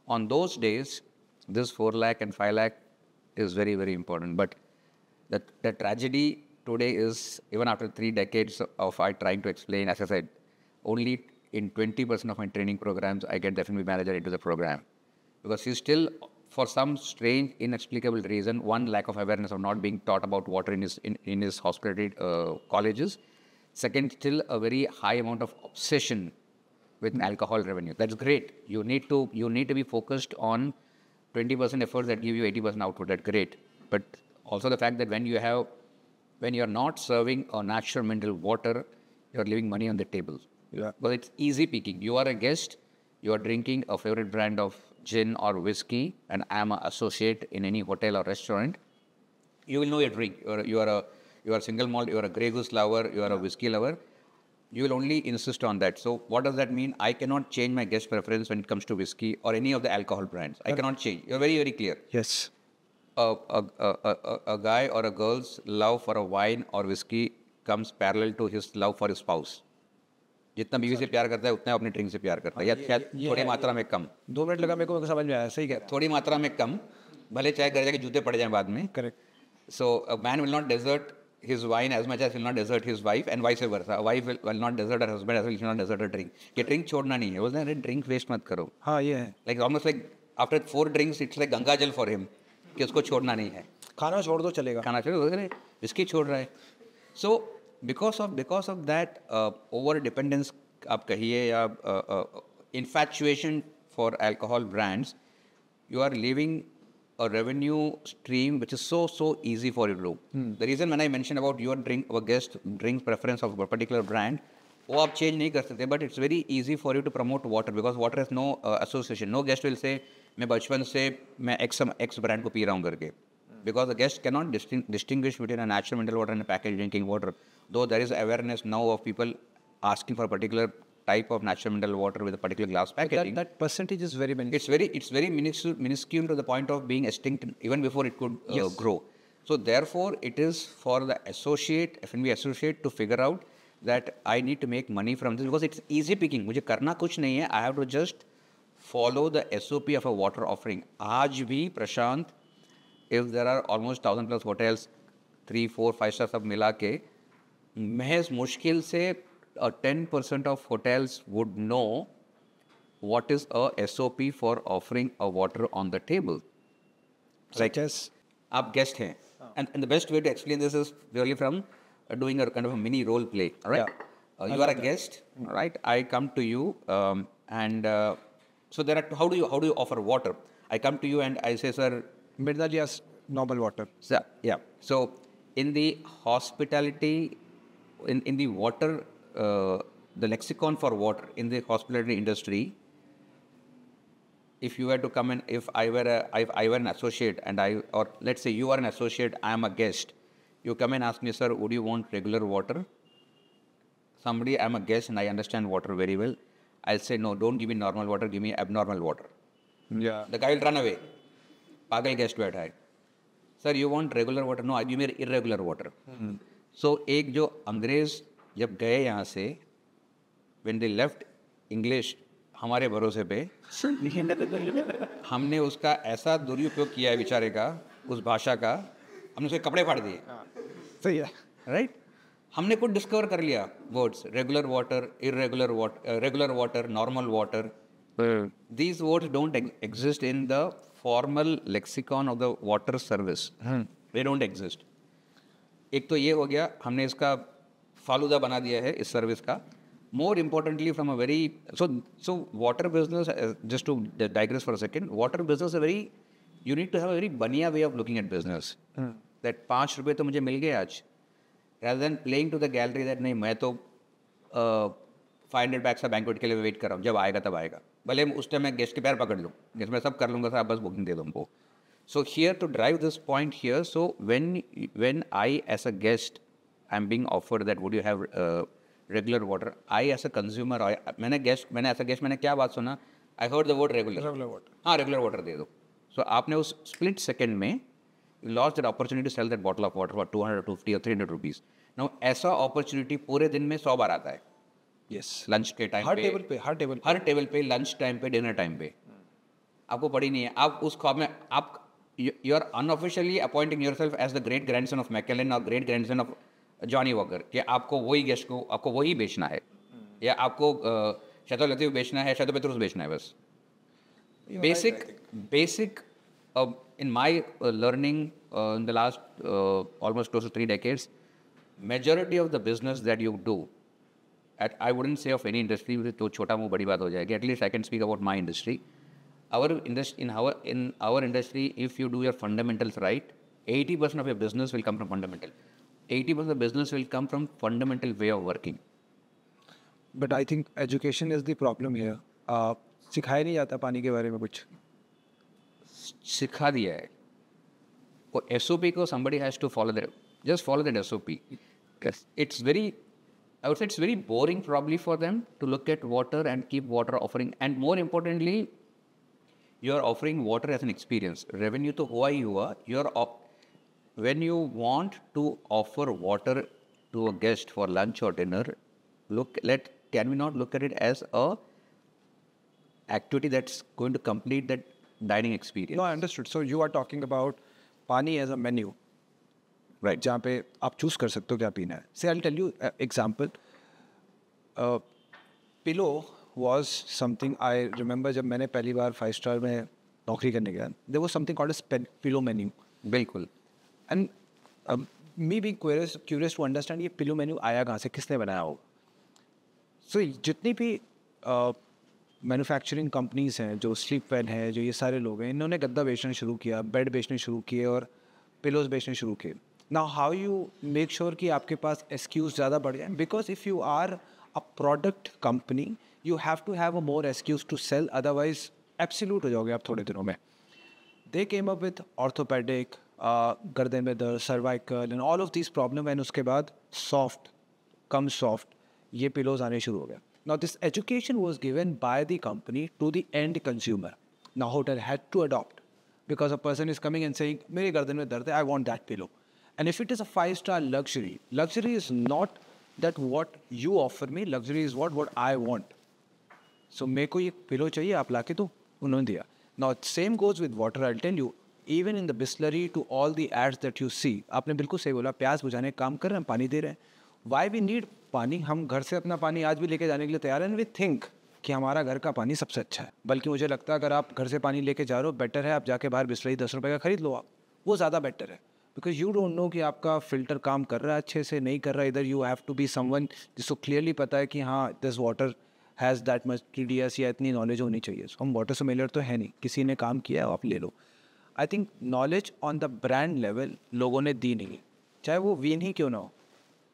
On those days, this four is and five on is very, very important. But the, the tragedy today is, even after three decades of I trying to explain, as I said, only in 20% of my training programs, I get the FNB manager into the program. Because he's still for some strange, inexplicable reason, one lack of awareness of not being taught about water in his in, in his hospitality uh, colleges. Second, still a very high amount of obsession with alcohol revenue. That's great. You need to you need to be focused on 20% efforts that give you 80% output. That's great. But also the fact that when you have when you're not serving a natural mineral water, you're leaving money on the table. Yeah. But it's easy picking. You are a guest, you are drinking a favorite brand of gin or whiskey, and I'm an associate in any hotel or restaurant you will know your drink. You are, you are a you are a single malt. You are a Grey Goose lover. You are a whiskey lover. You will only insist on that. So what does that mean? I cannot change my guest preference when it comes to whiskey or any of the alcohol brands. I uh, cannot change. You're very very clear. Yes. A, a, a- a guy or a girl's love for a wine or whiskey comes parallel to his love for his spouse. जितना बीवी से प्यार करता है उतना अपनी drink से प्यार करता है। या हाँ, थोड़ी मात्रा में कम। दो मिनट लगा मेरे को समझ में आया। सही क्या थोड़ी मात्रा में कम। भले चाहे घर जाके जूते पड़ जाए बाद में। Correct so man will not desert his wine as much as will not desert his wife and wife ever था wife will not desert her husband as will not desert a drink ये drink छोड़ना नहीं है। वो अरे drink waste मत करो. हाँ ये है। Like almost like after four drinks it's like Ganga jal for him कि उसको छोड़ना नहीं है। खाना छोड़ दो चलेगा। खाना छोड़ दो अरे इसकी छोड़ रहा है। So because of because of that over dependence आप कहिए या infatuation for alcohol brands you are living a revenue stream which is so so easy for you lose the reason man I mention about your drink our guest drink preference of particular brand वो आप change नहीं कर सकते but it's very easy for you to promote water because water is no association no guest will say मैं बचपन से मैं X X brand को पी रहा हूँ करके. Because the guest can not distinguish between a natural mineral water and package drinking water दो there is awareness now of people asking for a particular type of natural mineral water with a particular glass packaging. that that percentage is very minuscule It's very, it's very minuscule, minuscule to the point of being extinct even before it could uh, grow. So therefore, it is for the associate, F&B associate, to figure out that I need to make money from this because it's easy picking. मुझे करना कुछ नहीं है. I have to just follow the SOP of a water offering. आज भी प्रशांत, if there are almost thousand plus hotels, three, four, five stars सब मिला के, महज मुश्किल से ten percent of hotels would no what is a SOP for offering a water on the table. such as आप guest हैं. And, and the best way to explain this is really from uh, doing a kind of a mini role play. All right. Yeah. Uh, you are a guest, all right? I come to you, um, and uh, so there are. How do you how do you offer water? I come to you and I say, sir, middle just normal water so, yeah. So in the hospitality, in, in the water, uh, the lexicon for water in the hospitality industry, if you were to come in, if I were a, if I were an associate and I, or let's say you are an associate, I am a guest, you come and ask me, sir, would you want regular water? Somebody, I'm a guest and I understand water very well. I'll say, no, don't give me normal water, give me abnormal water. yeah The guy will run away. पागल guest बैठा है। Sir you want regular water no I you मेरे irregular water so एक जो अंग्रेज़ जब गए यहाँ से व्हेन दे लेफ़्ट इंग्लिश हमारे भरोसे पे हमने उसका ऐसा दुरुपयोग किया है बेचारे का उस भाषा का हमने उसके कपड़े फाड़ दिए। सही है। राइट हमने कुछ डिस्कवर कर लिया words regular water irregular water regular water normal water these words don't ex- exist in the lexicon of the water service service don't exist एक तो ये हो गया हमने इसका फालूदा बना दिया है इस सर्विस का। More importantly from a very so so water business just to digress for a second water business a very you need to have a very baniya way of looking at business that पाँच रुपये तो मुझे मिल गए आज। Rather than playing to the gallery that नहीं मैं तो फाइव हंड्रेड बैग्स का बैंकवेट के लिए वेट कर रहा हूँ। जब आएगा तब आएगा। भले उस टाइम मैं गेस्ट के पैर पकड़ लूँ गेस्ट मैं सब कर लूँगा सर आप बस बुकिंग दे दो हमको। So here to drive this point here so when when I as a guest I am being offer that would you have regular water I as a consumer I मैंने guest मैंने ऐसा guest मैंने क्या बात सुना? I heard the word regular regular water हाँ regular water दे दो। सो so, आपने उस स्प्लिट सेकेंड में lost that opportunity sell that bottle of water for two hundred two fifty और थ्री हंड्रेड रुपीज़ ना ऐसा अपॉर्चुनिटी पूरे दिन में सौ बार आता है। यस लंच के टाइम हर टेबल पे हर टेबल हर टेबल पे लंच टाइम पे डिनर टाइम पे। आपको पड़ी नहीं है। आप उस ख्वाब में आप you are unofficially appointing yourself as the great grandson of Macallan और great grandson of Johnnie Walker कि आपको वही गेस्ट को आपको वही बेचना है। या आपको शतो लतीफ़ बेचना है शतो पेत्रुस बेचना है बस। Basic basic uh, in my uh, learning uh, in the last uh, almost close to three decades majority of the at I wouldn't say of any industry तो छोटा मो बड़ी बात हो जाएगी at least I can speak about my industry our industry in our in our industry if you do your fundamentals right eighty percent of your business will come from fundamental eighty percent of business will come from fundamental way of working but I think education is the problem है सिखाया नहीं जाता पानी के बारे में कुछ सिखा दिया है एस ओ पी को somebody has to follow that just follow that S O P it's very I would say it's very boring probably for them to look at water and keep water offering. And more importantly, you are offering water as an experience. Revenue to who you are. You are op- when you want to offer water to a guest for lunch or dinner, look. Let can we not look at it as a activity that's going to complete that dining experience? No, I understood. So you are talking about pani as a menu right जहाँ पे आप choose कर सकते हो क्या पीना है। Say I tell you example pillow was something I remember जब मैंने पहली बार फाइव स्टार में नौकरी करने गया they was something called pillow menu बिल्कुल। And me be curious curious to understand ये पिलो मेन्यू आया कहाँ से किसने बनाया होगा सो so, जितनी भी मैन्युफैक्चरिंग कंपनीज़ हैं जो स्लीप पेन है जो ये सारे लोग हैं इन्होंने गद्दा बेचना शुरू किया बेड बेचने शुरू किए और पिलोज बेचने शुरू किए। Now how you make sure कि आपके पास एक्सक्यूज ज़्यादा बढ़ जाए? Because if you are a product company you have to have a more excuse to sell otherwise absolute हो जाओगे आप थोड़े दिनों में। They came up orthopedic uh, गर्दन में दर्द cervical and all of this problem and उसके बाद सॉफ्ट कम सॉफ्ट ये पिलोज आने शुरू हो गए। Now this education was given by the company to the end consumer now hotel had to adopt because a person is coming and saying मेरे गर्दन में दर्द है I want that pillow and if it is a five star luxury luxury is not that what you offer me luxury is what what I want so मेरे को ये pillow चाहिए, आप लाके दो, उन्होंने दिया। Now same goes with water I tell you even in the Bisleri to all the ads that you see आपने बिल्कुल सही बोला प्यास बुझाने का काम कर रहे हैं, पानी दे रहे हैं। वाई वी नीड पानी? हम घर से अपना पानी आज भी लेके जाने के लिए तैयार हैं वी थिंक कि हमारा घर का पानी सबसे अच्छा है। बल्कि मुझे लगता है, अगर आप घर से पानी लेके जा रहे हो बेटर है, आप जाके बाहर बिस्लरी दस रुपये का खरीद लो आप, वो ज़्यादा बेटर है। बिकॉज़ यू डोंट नो कि आपका फ़िल्टर काम कर रहा है, अच्छे से नहीं कर रहा इधर you have to be someone जिसको क्लियरली पता है कि हाँ this water has that much T D S या इतनी नॉलेज होनी चाहिए। हम वाटर सोमेलर तो है नहीं। किसी ने काम किया है, आप ले लो। I think knowledge on the brand level लोगों ने दी नहीं। चाहे वो वीन ही क्यों ना हो।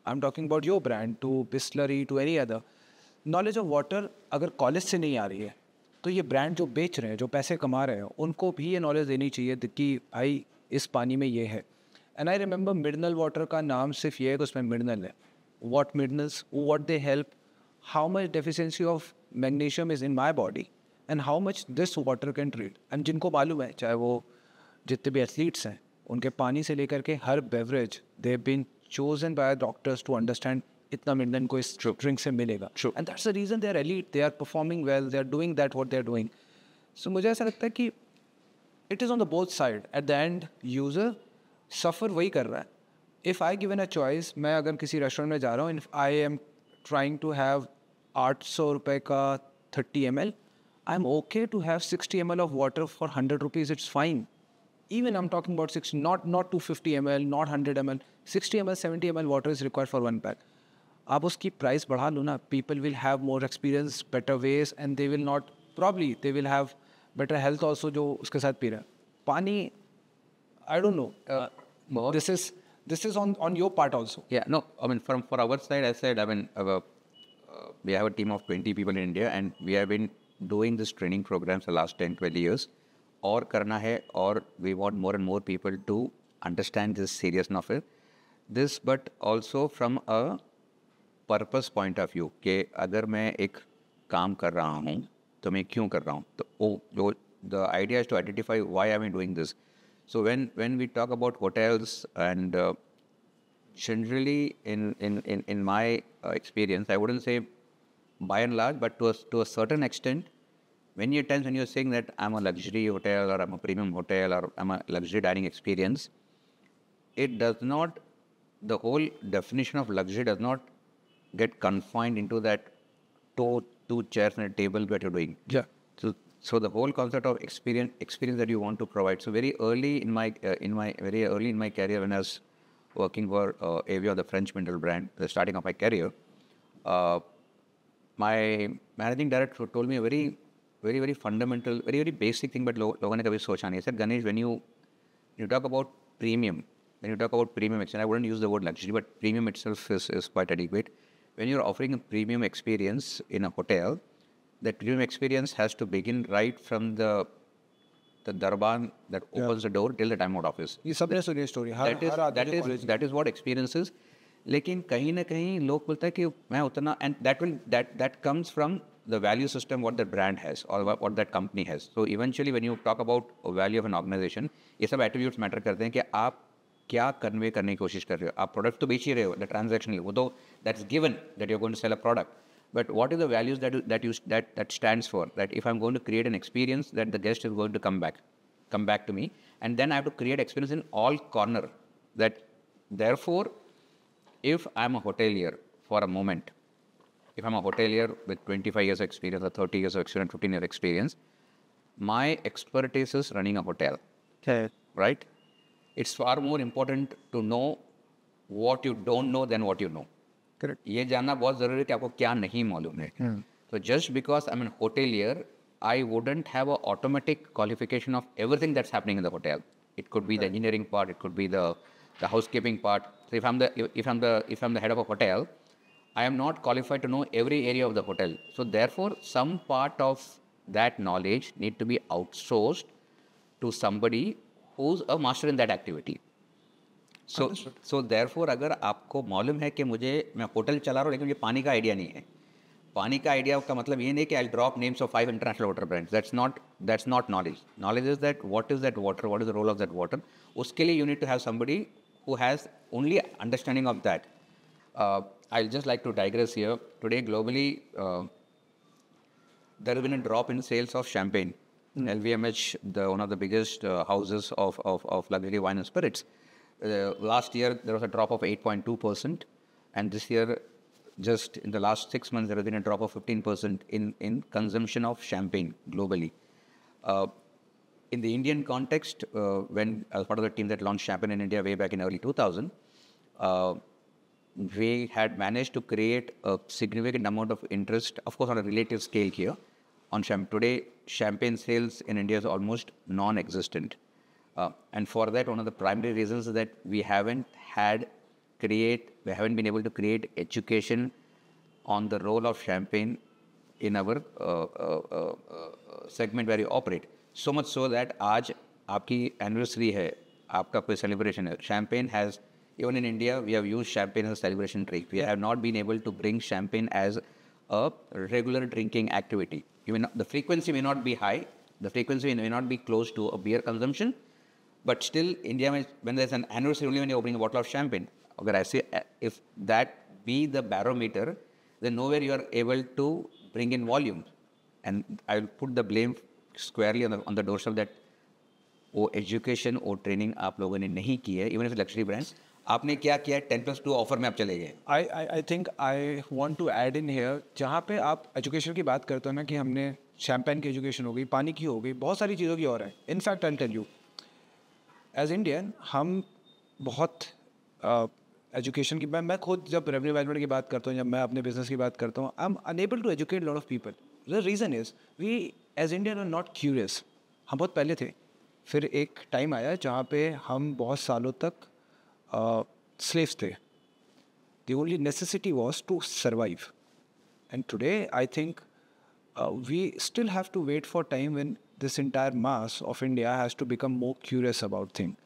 I am talking about your brand to Bisleri to any other knowledge of water अगर कॉलेज से नहीं आ रही है तो ये ब्रांड जो बेच रहे हैं, जो पैसे कमा रहे हैं, उनको भी ये नॉलेज देनी चाहिए कि भाई, इस पानी में ये है। And I remember mineral water का नाम सिर्फ़ ये है कि उसमें मिडनल है। What minerals what they help how much deficiency of magnesium is in my body and how much this water can treat and जिनको मालूम है चाहे वो जितने भी एथलीट्स हैं उनके पानी से लेकर के हर beverage they been chosen by doctors to understand इतना मिनरल को इस ड्रिंक से मिलेगा। And that's the reason they are elite they are performing well they are doing that what they are doing so मुझे ऐसा लगता है कि it is on the both side at the end user suffer वही कर रहा है। If I given a choice मैं अगर किसी रेस्टोरेंट में जा रहा हूँ I am trying to have आठ सौ रुपये का thirty M L I am okay to have sixty M L of water for hundred rupees it's fine even I'm talking about 60, not not 250 ml, not 100 ml, 60 ml, 70 ml water is required for one pack. आप उसकी price बढ़ा लो ना people will have more experience better ways and they will not probably they will have better health also जो उसके साथ P रहा है। पानी आई don't no this is this is on on your part also Yeah, no, I mean, from for our side, I said, I mean, our, uh, we have a team of 20 people in India, and we have been doing this training programs the last 10, 12 years. और करना है और we want more and more people to understand this seriousness of it. This, but also from a purpose point of view कि अगर मैं एक काम कर रहा हूँ तो मैं क्यों कर रहा हूँ तो वो जो the idea is to identify why am I doing this. so when when we talk about hotels and uh, generally in, in, in, in my uh, experience, I wouldn't say by and large, but to a, to a certain extent, many times when you're saying that I'm a luxury hotel or I'm a premium hotel or I'm a luxury dining experience, it does not, the whole definition of luxury does not get confined into that two, two chairs and a table that you're doing. Yeah. So, so the whole concept of experience experience that you want to provide. So very early in my uh, in my very early in my career when I was working for uh, the French mineral brand, the starting of my career, uh, my managing director told me a very very very fundamental, very very basic thing, but Logan is Sochani. He said, Ganesh, when you you talk about premium, when you talk about premium experience, I wouldn't use the word luxury, but premium itself is, is quite adequate. When you're offering a premium experience in a hotel, that premium experience has to begin right from the the darban that opens the door till the time out office. ये सबने सुनी story her that is हर आदमी that के is college that is what experiences लेकिन कहीं ना कहीं लोग बोलते हैं कि मैं उतना and that will that that comes from the value system what that brand has or what, what that company has so eventually when you talk about a value of an organization ये सब attributes matter करते हैं कि आप क्या convey करने की कोशिश कर रहे हो आप प्रोडक्ट तो बेच ही रहे हो द ट्रांजेक्शन वो तो that's given that you're going to sell a product but what is the values that that you that that stands for? That if i'm going to create an experience that the guest is going to come back come back to me. And then i have to create experience in all corner. That therefore if i'm a hotelier for a moment if i'm a hotelier with 25 years of experience or 30 years of experience 15 years experience my expertise is running a hotel. है right? It's far more important to know what you don't know than what you know correct ये जानना बहुत ज़रूरी है कि आपको क्या नहीं मालूम है। हम्म। तो just because I mean hotelier I wouldn't have a automatic qualification of everything that's happening in the hotel it could be the engineering part it could be the the housekeeping part if am the if am the if am the head of a hotel I am not qualified to know every area of the hotel so there for some part of that knowledge need to be outsource to somebody who is a master in that activity so so therefore अगर आपको मालूम है कि मुझे मैं hotel चला रहा हूँ लेकिन मुझे पानी का आइडिया नहीं है। पानी का आइडिया का मतलब ये नहीं कि I drop names of five international water brands that's not that's not knowledge knowledge is that what is that water what is the role of that water उसके लिए you need to have somebody who has only understanding of that I just like to digress here today globally there has been a drop in sales of champagne. LVMH, the, one of the biggest uh, houses of, of, of luxury wine and spirits. Uh, last year, there was a drop of 8.2%. And this year, just in the last six months, there has been a drop of 15% in, in consumption of champagne globally. Uh, in the Indian context, uh, when I was part of the team that launched champagne in India way back in early 2000, uh, we had managed to create a significant amount of interest, of course, on a relative scale here. On champagne, today, champagne sales in India is almost non-existent, uh, and for that, one of the primary reasons is that we haven't had create, we haven't been able to create education on the role of champagne in our uh, uh, uh, uh, segment where you operate. So much so that आज आपकी anniversary है, आपका कोई celebration है. Champagne has even in India, we have used champagne as a celebration drink. We have not been able to bring champagne as a regular drinking activity. You may not, the frequency may not be high, the frequency may not be close to a beer consumption, but still, India, when there's an anniversary, only when you're opening a bottle of champagne. अगर ऐसे if that be the barometer, then nowhere you are able to bring in volume. And I will put the blame squarely on the, on the doorstep that वो education और training आप लोगों ने नहीं की है इवन इफ़ लग्जरी ब्रांड्स आपने क्या किया टेन प्लस टू ऑफ़र में आप चले गए I I I think I want to add in here जहाँ पे आप एजुकेशन की बात करते हो ना कि हमने शैम्पेन की एजुकेशन हो गई पानी की हो गई बहुत सारी चीज़ों की और है in fact I tell you as Indian हम बहुत एजुकेशन uh, की मैं मैं खुद जब रेवेन्यू मैनेजमेंट की बात करता हूँ जब मैं अपने बिज़नेस की बात करता हूँ I am unable to educate lot of people the reason is we as Indian are not curious हम बहुत पहले थे। फिर एक टाइम आया जहाँ पे हम बहुत सालों तक स्लेव्स uh, थे। Only necessity was to survive. And today, I think uh, we still have to wait for time when this entire mass of India has to become more curious about things.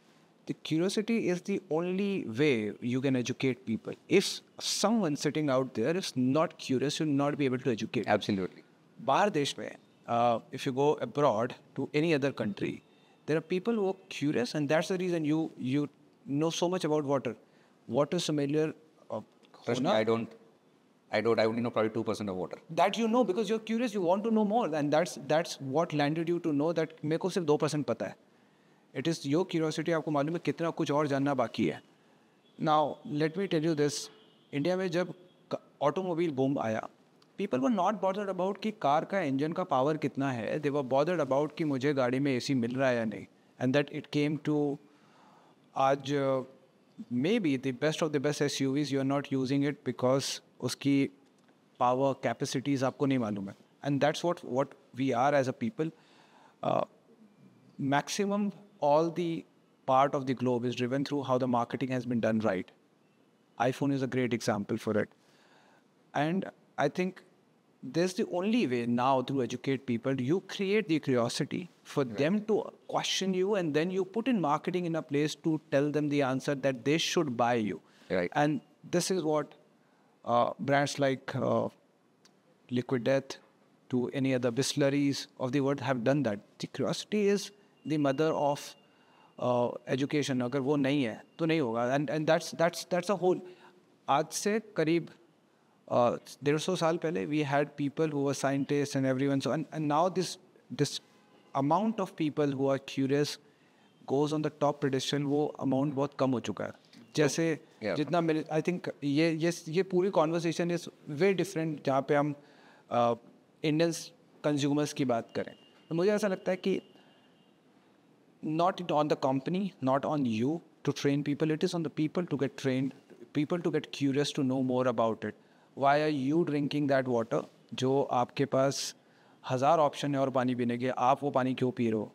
The curiosity is the only way you can educate people. If someone sitting out there is not curious, you'll not be able to educate. Absolutely बाहर देश में uh, if you go abroad to any other country there are people who are curious and that's the reason you you know so much about water water sommelier uh, trust me होना- आई I don't I only know probably 2% of water. That you know, because you're curious, you want to know more, and that's that's what landed you to know that मेरे को सिर्फ़ दो percent पता है. It is your curiosity आपको मालूम है कितना कुछ और जानना बाकी है. Now let me tell you this India में जब ऑटोमोबाइल बूम आया people were not bothered about कि कार का इंजन का पावर कितना है. दे वर बॉदर्ड अबाउट कि मुझे गाड़ी में एसी मिल रहा है या नहीं. And that it came to आज maybe the best of the best as you are not using it because उसकी पावर कैपेसिटीज़ आपको नहीं मालूम है and that's what what we are as a people maximum all the part of the globe is driven through how the marketing has been done right iphone is a great example for it and i think there's the only way now to educate people you create the curiosity for them to question you and then you put in marketing in a place to tell them the answer that they should buy you Right. and this is what uh, uh, brands like uh, Liquid Death to any other Bisleris of the world have done that. The curiosity is the mother of uh, education. If it's not, then it's not. And, and that's, a whole. आज से करीब डेढ़ सौ साल पहले we had people who are scientist and every one so and now this this amount of people who are curious goes on the top perdition वो amount Yeah. जितना मेरे आई थिंक ये ये ये पूरी कॉन्वर्सेशन इज़ वेरी डिफरेंट जहाँ पे हम इंडियंस कंज्यूमर्स की बात करें। तो मुझे ऐसा लगता है कि not it on the company not on you to train people it is on the people to get train people to get curious to know more about it why are you drinking that water जो आपके पास हज़ार option है और पानी पीने के आप वो पानी क्यों पी रहे हो?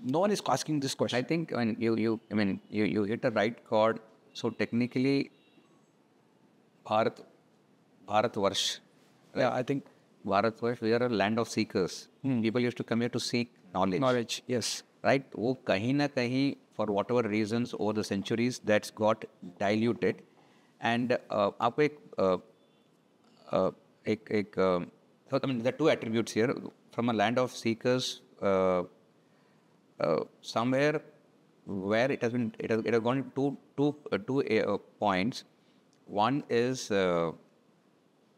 No one is asking this question I think I mean you you hit a right chord so technically Bharat Bharatvarsh I think Bharatvarsh we are land of seekers people used to come to seek knowledge knowledge yes right वो कहीं ना कहीं for whatever reason over the centuries that's got diluted and आपको एक uh, एक एक uh, I mean, there are where it has been it has, it has gone to two, uh, two uh, points. One is uh,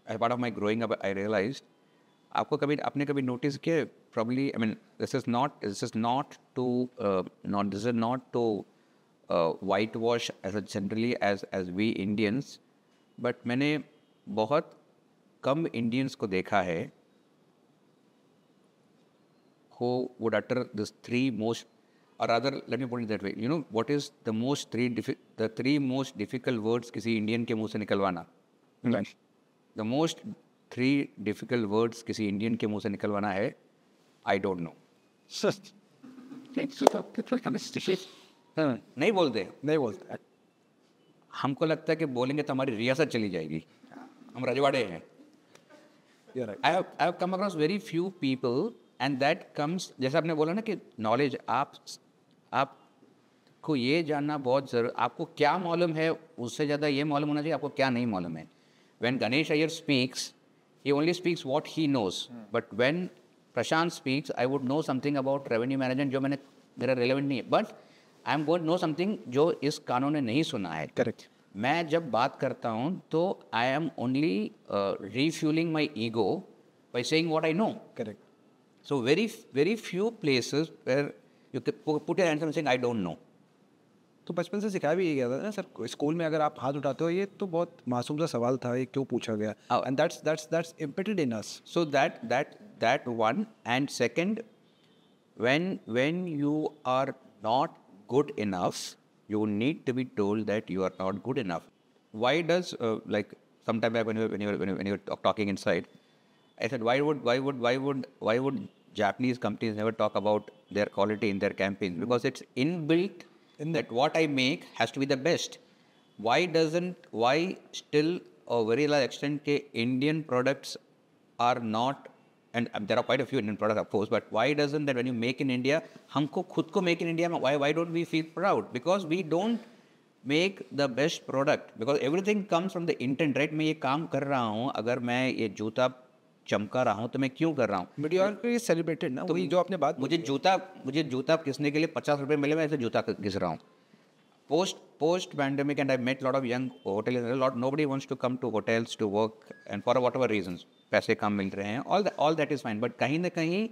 as part of my growing up i realized आपको कभी आपने कभी notice किया probably I mean this is not this is not to not this is not to white wash as a generally as as we Indians but मैंने बहुत कम Indians को देखा है who would utter this three most or rather let me put it that way you know what is the most three the three most difficult words किसी Indian के मुँह से निकलवाना the most three difficult words किसी Indian के मुँह से निकलवाना है आई डोंट नो नहीं बोलते नहीं बोलते हमको लगता है कि बोलेंगे तो हमारी रियासत चली जाएगी हम रजवाड़े हैं I have come across very few people and that comes जैसे आपने बोला ना कि नॉलेज आप आपको ये जानना बहुत ज़रूर आपको क्या मालूम है उससे ज़्यादा ये मालूम होना चाहिए आपको क्या नहीं मालूम है। When Ganesh Iyer speaks he only speaks what he knows but when Prashant speaks I would know something about revenue management जो मैंने मेरा रिलेवेंट नहीं है। But I am got know something जो इस कानून ने नहीं सुना है। करेक्ट मैं जब बात करता हूँ तो I am only refuelling my ego by saying what I know correct so very very few places where you can pu- put your answer and saying, I don't know. तो बचपन से सिखाया भी ये गया था ना सर स्कूल में अगर आप हाथ उठाते हो ये तो बहुत मासूम सा सवाल था ये क्यों पूछा गया Oh. And that's that's that's इम्पिटेड in us So that that that one and second, when when you are not good enough, you need to be told that you are not good enough. Why does uh, like sometime back when you were- when you were, when you, when you were talk- talking inside, I said why would why would why would why would Japanese companies never talk about their quality in their campaigns because it's inbuilt in that what I make has to be the best. Why doesn't why still a very large extent के Indian products are not and um, there are quite a few Indian products of course but why doesn't that when you make in India हमको खुद को make in India में why why don't we feel proud because we don't make the best product because everything comes from the intent right मैं ये काम कर रहा हूँ अगर मैं ये जूता चमका रहा हूँ तो मैं क्यों कर रहा हूँ? सेलिब्रेटेड ना वही जो आपने बात मुझे जूता मुझे जूता घिसने के लिए पचास रुपये मिले मैं ऐसे जूता घिस रहा हूँ। Post post pandemic and i met a lot of young hoteliers. A lot nobody wants to come to hotels to work and for whatever reasons पैसे कम मिल रहे हैं। That all that is fine. But कहीं ना कहीं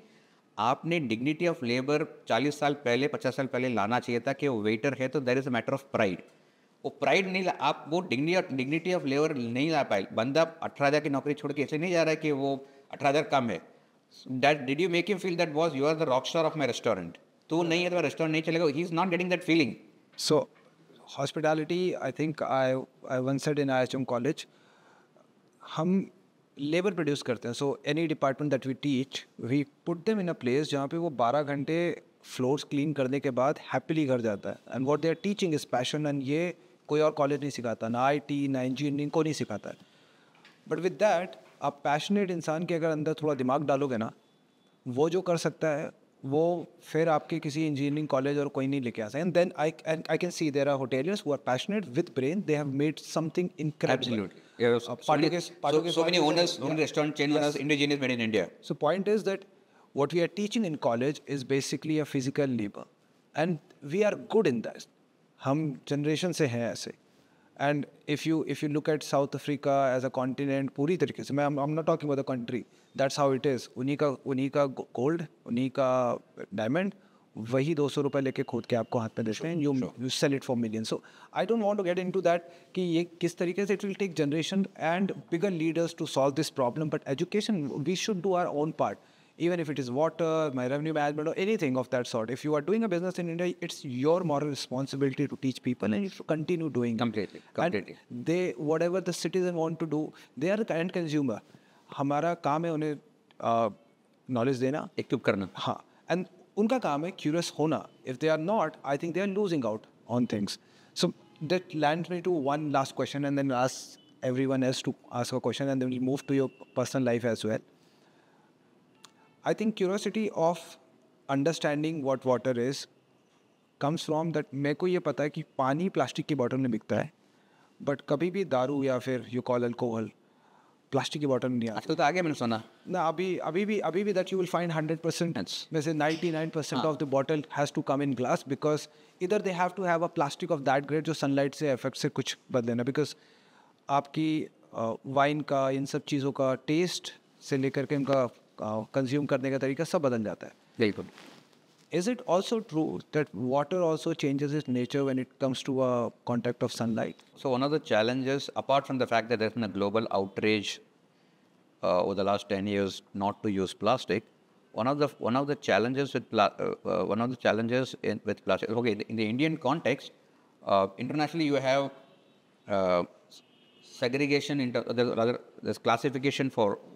आपने dignity of labour 40 साल पहले 50 साल पहले लाना चाहिए था कि वो वेटर है तो there is a matter of pride वो प्राइड नहीं ला आप वो डिग्निटी डिग्निटी ऑफ़ लेबर नहीं ला पाए। बंदा अठारह हज़ार की नौकरी छोड़ के ऐसे नहीं जा रहा है कि वो अठारह हज़ार कम है। That did you make him feel that was you are the rock star of my restaurant? तू नहीं है तो रेस्टोरेंट नहीं चलेगा। He is not getting that feeling. So, hospitality, I think I I in I H M college हम labour produce करते हैं। So any department that we teach we put them in a place जहाँ पे वो 12 घंटे floors clean करने के बाद हैप्पीली घर जाता है। And what they are teaching is passion and ये कोई और कॉलेज नहीं सिखाता ना आई टी ना इंजीनियरिंग को नहीं सिखाता। है बट विद दैट आप पैशनेट इंसान के अगर अंदर थोड़ा दिमाग डालोगे ना वो जो कर सकता है वो फिर आपके किसी इंजीनियरिंग कॉलेज और कोई नहीं लेके आ सकता। And then I and I can see there are hoteliers who are passionate with brain they have made something incredible so point is that what we are teaching in college is basically a physical labour and we are good in that हम generation से हैं ऐसे। And if you if you look at South Africa as a continent पूरी तरीके से मैं I am not talking about the country that's how it is उन्हीं का उन्हीं का गोल्ड उन्हीं का डायमंड वही दो सौ रुपये लेके खोद के आपको हाथ में देते हैं you you sell it for million so I don't want to get into that कि ये किस तरीके से it will take generation and bigger leaders to solve this problem but education we should do our own part even if it is water, my revenue management, or anything of that sort. If you are doing a business in India, it's your moral responsibility to teach people, and you should continue doing. it. Completely, completely. And they, whatever the citizen want to do, they are the end consumer. हमारा काम है उन्हें knowledge देना Equip करना. हाँ and उनका काम है क्यूरियस होना if they are not I think they are losing out on things so that land me to one last question and then ask every one as to ask a question and then move to your personal life as well I think curiosity of understanding what water is comes from that मेरे को ये पता है कि पानी plastic की bottle में बिकता है बट कभी भी दारू या फिर यू कॉल अल्कोहल प्लास्टिक की बॉटल में नहीं आता। तो आगे मैंने सुना। ना अभी अभी भी अभी भी that you will find hundred percent. में से ninety nine percent of the bottle has to come in glass because इधर they have to have a plastic of that grade जो सनलाइट से इफ़ेक्ट से कुछ बदले ना बिकॉज़ आपकी वाइन का इन सब चीज़ों का टेस्ट से लेकर के इनका कंज्यूम करने का तरीका सब बदल जाता है बिल्कुल Is it also true that water also changes its nature when it comes to a contact of sunlight? So one of the challenges, apart from the fact that there's been a global outrage uh, over the last 10 years not to use plastic, one of the one of the challenges with pla- uh, uh, one of the challenges in, with plastic. Okay, in the Indian context, uh, internationally you have uh, segregation into there's rather there's classification for uh, uh,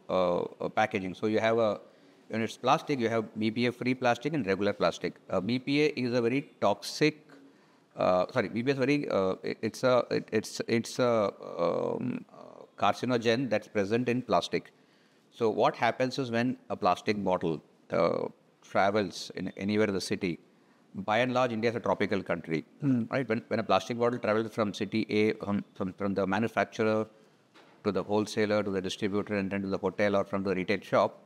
packaging. So you have a when it's plastic, you have BPA free plastic and regular plastic. Uh, BPA is a very toxic. Uh, sorry, BPA is very. Uh, it- it's a it, it's it's a um, uh, carcinogen that's present in plastic. So what happens is when a plastic bottle uh, travels in anywhere in the city, by and large, India is a tropical country, right? When, when a plastic bottle travels from city A, from, from, from the manufacturer to the wholesaler, to the distributor, and then to the hotel or from the retail shop,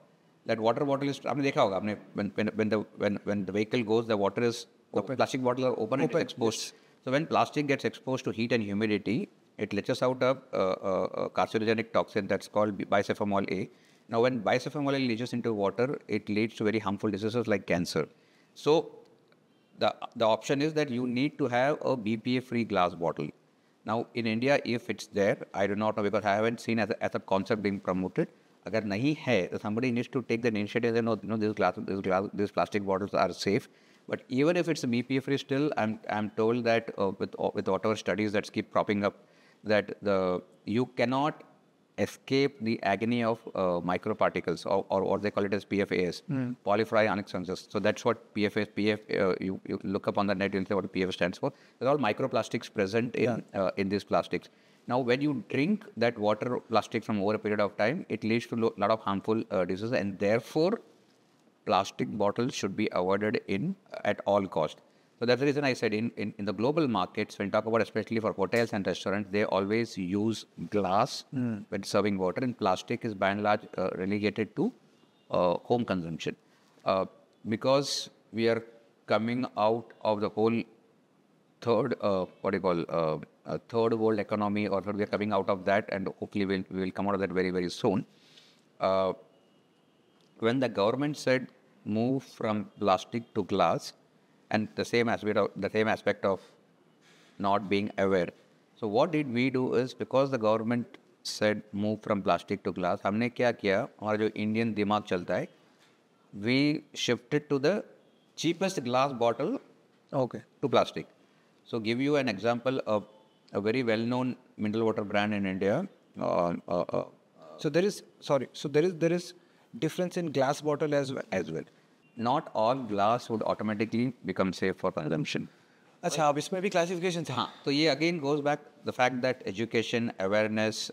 that water bottle is, आपने देखा होगा आपने when, when, when, the, when, when the vehicle goes, the water is, the plastic bottle are open, and it's exposed. So when plastic gets exposed to heat and humidity, it leaches out a, a, a, a carcinogenic toxin that's called bisulfamol A. Now, when bisulfamol A leaches into water, it leads to very harmful diseases like cancer. So, the the option is that you need to have a BPA free glass bottle. Now in India, if it's there, I do not know because I haven't seen as a, as a concept being promoted. अगर नहीं है, somebody needs to take the initiative and know, you know, these glass, these glass, these plastic bottles are safe. But even if it's BPA free, still I'm I'm told that uh, with with whatever studies that keep propping up, that the you cannot escape the agony of uh, microparticles, or, or what they call it as PFAS, mm. substances. So that's what PFAS, PF, uh, you, you look up on the net, you'll say what PFAS stands for. There's all microplastics present in, yeah. uh, in these plastics. Now, when you drink that water plastic from over a period of time, it leads to a lo- lot of harmful uh, diseases, and therefore, plastic bottles should be avoided in at all cost. So that's the reason I said in, in, in the global markets, when you talk about especially for hotels and restaurants, they always use glass mm. when serving water, and plastic is by and large uh, relegated to uh, home consumption. Uh, because we are coming out of the whole third, uh, what do you call, uh, third world economy, or we are coming out of that, and hopefully we'll, we will come out of that very, very soon. Uh, when the government said move from plastic to glass, and the same aspect of the same aspect of not being aware. So what did we do is because the government said move from plastic to glass, हमने क्या किया हमारा जो Indian दिमाग चलता है we shifted to the cheapest glass bottle okay to plastic. So give you an example of a very well-known mineral water brand in India. Uh, uh, uh, so there is sorry. So there is there is difference in glass bottle as well as well. not all glass would automatically become safe for consumption. अच्छा अब इसमें भी classification था हाँ तो ये again goes back the fact that education awareness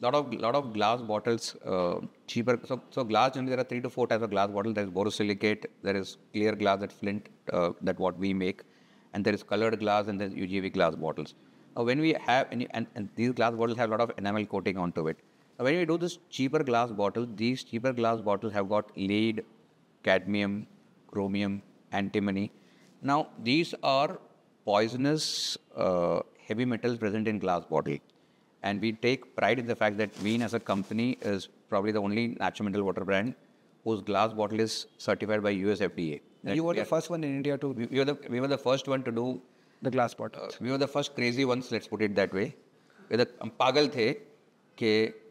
lot of lot of glass bottles uh, cheaper so so glass generally there are three to four types of glass bottles there is borosilicate there is clear glass that flint uh, that what we make and there is colored glass and there's UGV glass bottles uh, when we have any and, and these glass bottles have a lot of enamel coating onto it when we do this cheaper glass bottle, these cheaper glass bottles have got lead, cadmium, chromium, antimony. Now, these are poisonous uh, heavy metals present in glass bottle. And we take pride in the fact that Veen as a company is probably the only natural mineral water brand whose glass bottle is certified by US FDA. you were the first one in India to... We, we, were the, we were the first one to do... The glass bottle. Uh, we were the first crazy ones, let's put it that way. We were the, um, pagal the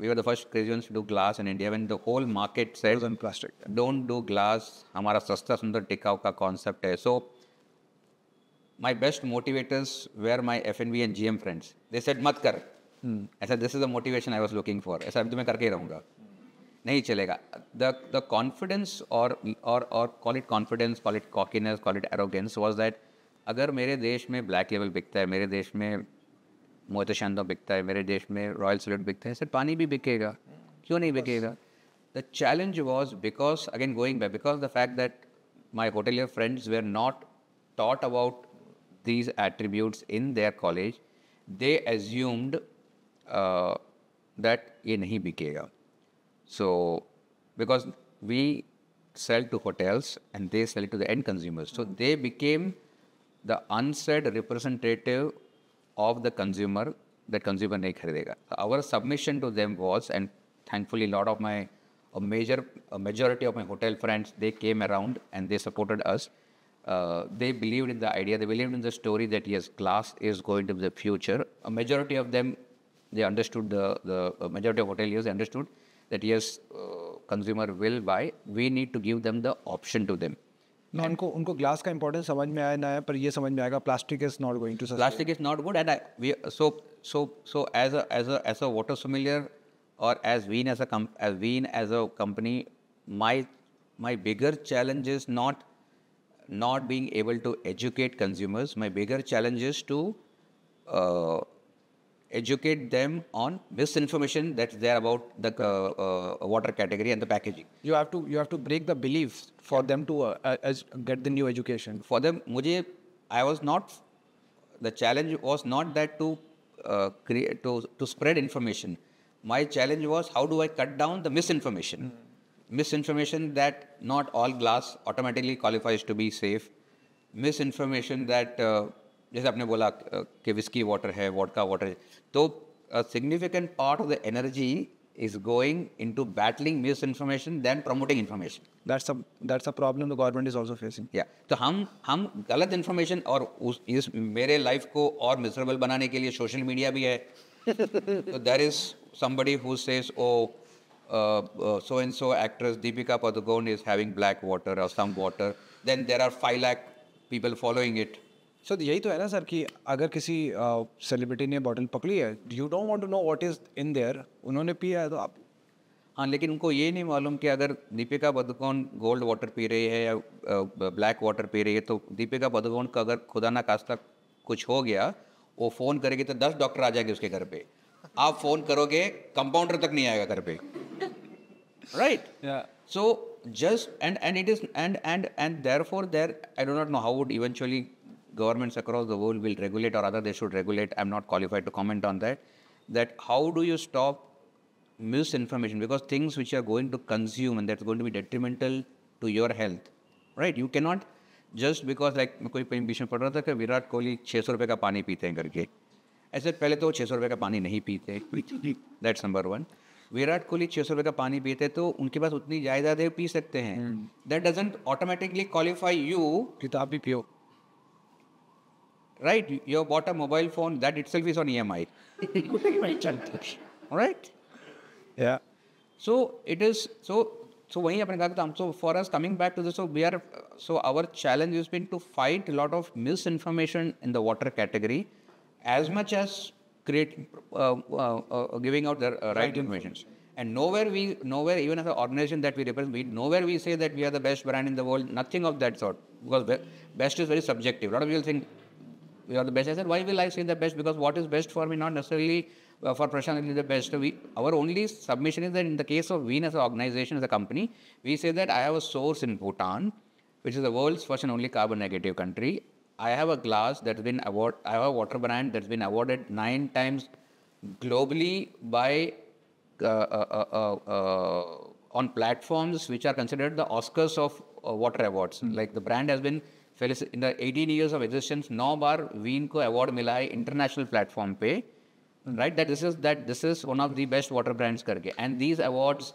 we were the first Christians to do glass in India when the whole market said on plastic. Don't do glass. हमारा सस्ता सुंदर टिकाऊ का concept है. So my best motivators were my FNB and GM friends. They said मत कर. Hmm. I said this is the motivation I was looking for. ऐसा अभी तो मैं करके ही रहूँगा. नहीं चलेगा. The the confidence or or or call it confidence, call it cockiness, call it arrogance was that अगर मेरे देश में ब्लैक लेवल बिकता है मेरे देश में मोहित शांतो बिकता है मेरे देश में रॉयल सल्यूट बिकता है सर पानी भी बिकेगा क्यों नहीं बिकेगा the challenge was because again going back because the fact that my hotelier friends were not taught about these attributes in their college, they assumed uh, that ये नहीं बिकेगा so because we sell to hotels and they sell it to the end consumers so they became the unsaid representative of the consumer that consumer nahi kharidega. Our submission to them was, and thankfully, a lot of my a major a majority of my hotel friends they came around and they supported us. Uh, they believed in the idea. They believed in the story that yes, glass is going to be the future. A majority of them they understood the the majority of hoteliers understood that yes, uh, consumer will buy. We need to give them the option to them. ना उनको उनको glass का importance समझ में आया ना आया पर ये समझ में आएगा plastic is not going to plastic is not good and I so so so as as as a water sommelier और as Veen as as Veen as a company my my bigger challenge is not not being able to educate consumers my bigger challenge is to educate them on misinformation that's there about the uh, uh, water category and the packaging. You have to you have to break the beliefs for them to uh, uh get the new education. For them, mujhe, I was not. The challenge was not that to uh, create to to spread information. My challenge was how do I cut down the misinformation. Mm. Misinformation that not all glass automatically qualifies to be safe. Misinformation that uh, जैसे आपने बोला कि whisky water है vodka water है तो significant part of the energy is going into battling misinformation than promoting information. That's a that's a problem the government is also facing. या तो हम हम गलत इन्फॉर्मेशन और उस इस मेरे लाइफ को और मिजरेबल बनाने के लिए सोशल मीडिया भी है तो there is somebody who says oh uh, so and so actress Deepika Padukone is having black water or some water then there are 5 lakh people following it sir यही तो है ना सर कि अगर किसी सेलिब्रिटी ने बॉटल पकड़ी है you don't want to know what is in there उन्होंने पिया है तो आप हाँ लेकिन उनको ये नहीं मालूम कि अगर दीपिका पदुकोण गोल्ड वाटर पी रही है या ब्लैक वाटर पी रही है तो दीपिका पदुकोण का अगर खुदा ना कास्ता कुछ हो गया वो फ़ोन करेगी तो दस डॉक्टर आ जाएँगे उसके घर पे। आप फ़ोन करोगे कंपाउंडर तक नहीं आएगा घर पे। Right so just and and it is and and and and therefore there I do not know how would eventually governments across the world will regulate or rather they should regulate. I'm not qualified to comment on that. That how do you stop misinformation because things which are going to consume and that's going to be detrimental to your health, right? You cannot just because like मैं कोई बीच में पढ़ रहा था कि विराट कोहली छः सौ रुपये का पानी पीते हैं करके ऐसे पहले तो छः सौ रुपये का पानी नहीं पीते that's number one Virat Kohli छः सौ रुपये का पानी पीते तो उनके पास उतनी जायदादें पी सकते हैं that doesn't automatically qualify you किताब भी पियो right you have bought a mobile phone that itself is on emi right या so it is so so वहीं अपने कहा था हम so for us coming back to this so we are so our challenge has been to fight a lot of misinformation in the water category as much as create uh, uh, uh, giving out the uh, right information and nowhere we nowhere even as an organization that we represent we nowhere we say that we are the best brand in the world nothing of that sort because be- best is very subjective a lot of people think we are the best. I said, why will I say the best? Because what is best for me, not necessarily uh, for Prashant is the best. We, our only submission is that in the case of Veen as an organization, as a company, we say that I have a source in Bhutan, which is the world's first and only carbon negative country. I have a glass that's been award. I have a water brand that's been awarded nine times globally by uh, uh, uh, uh, on platforms which are considered the Oscars of uh, water awards. Like the brand has been flawless in the 18 years of existence नौ बार Veen को award मिला है international platform पे। Right that this is that this is one of the best water brands करके। And these awards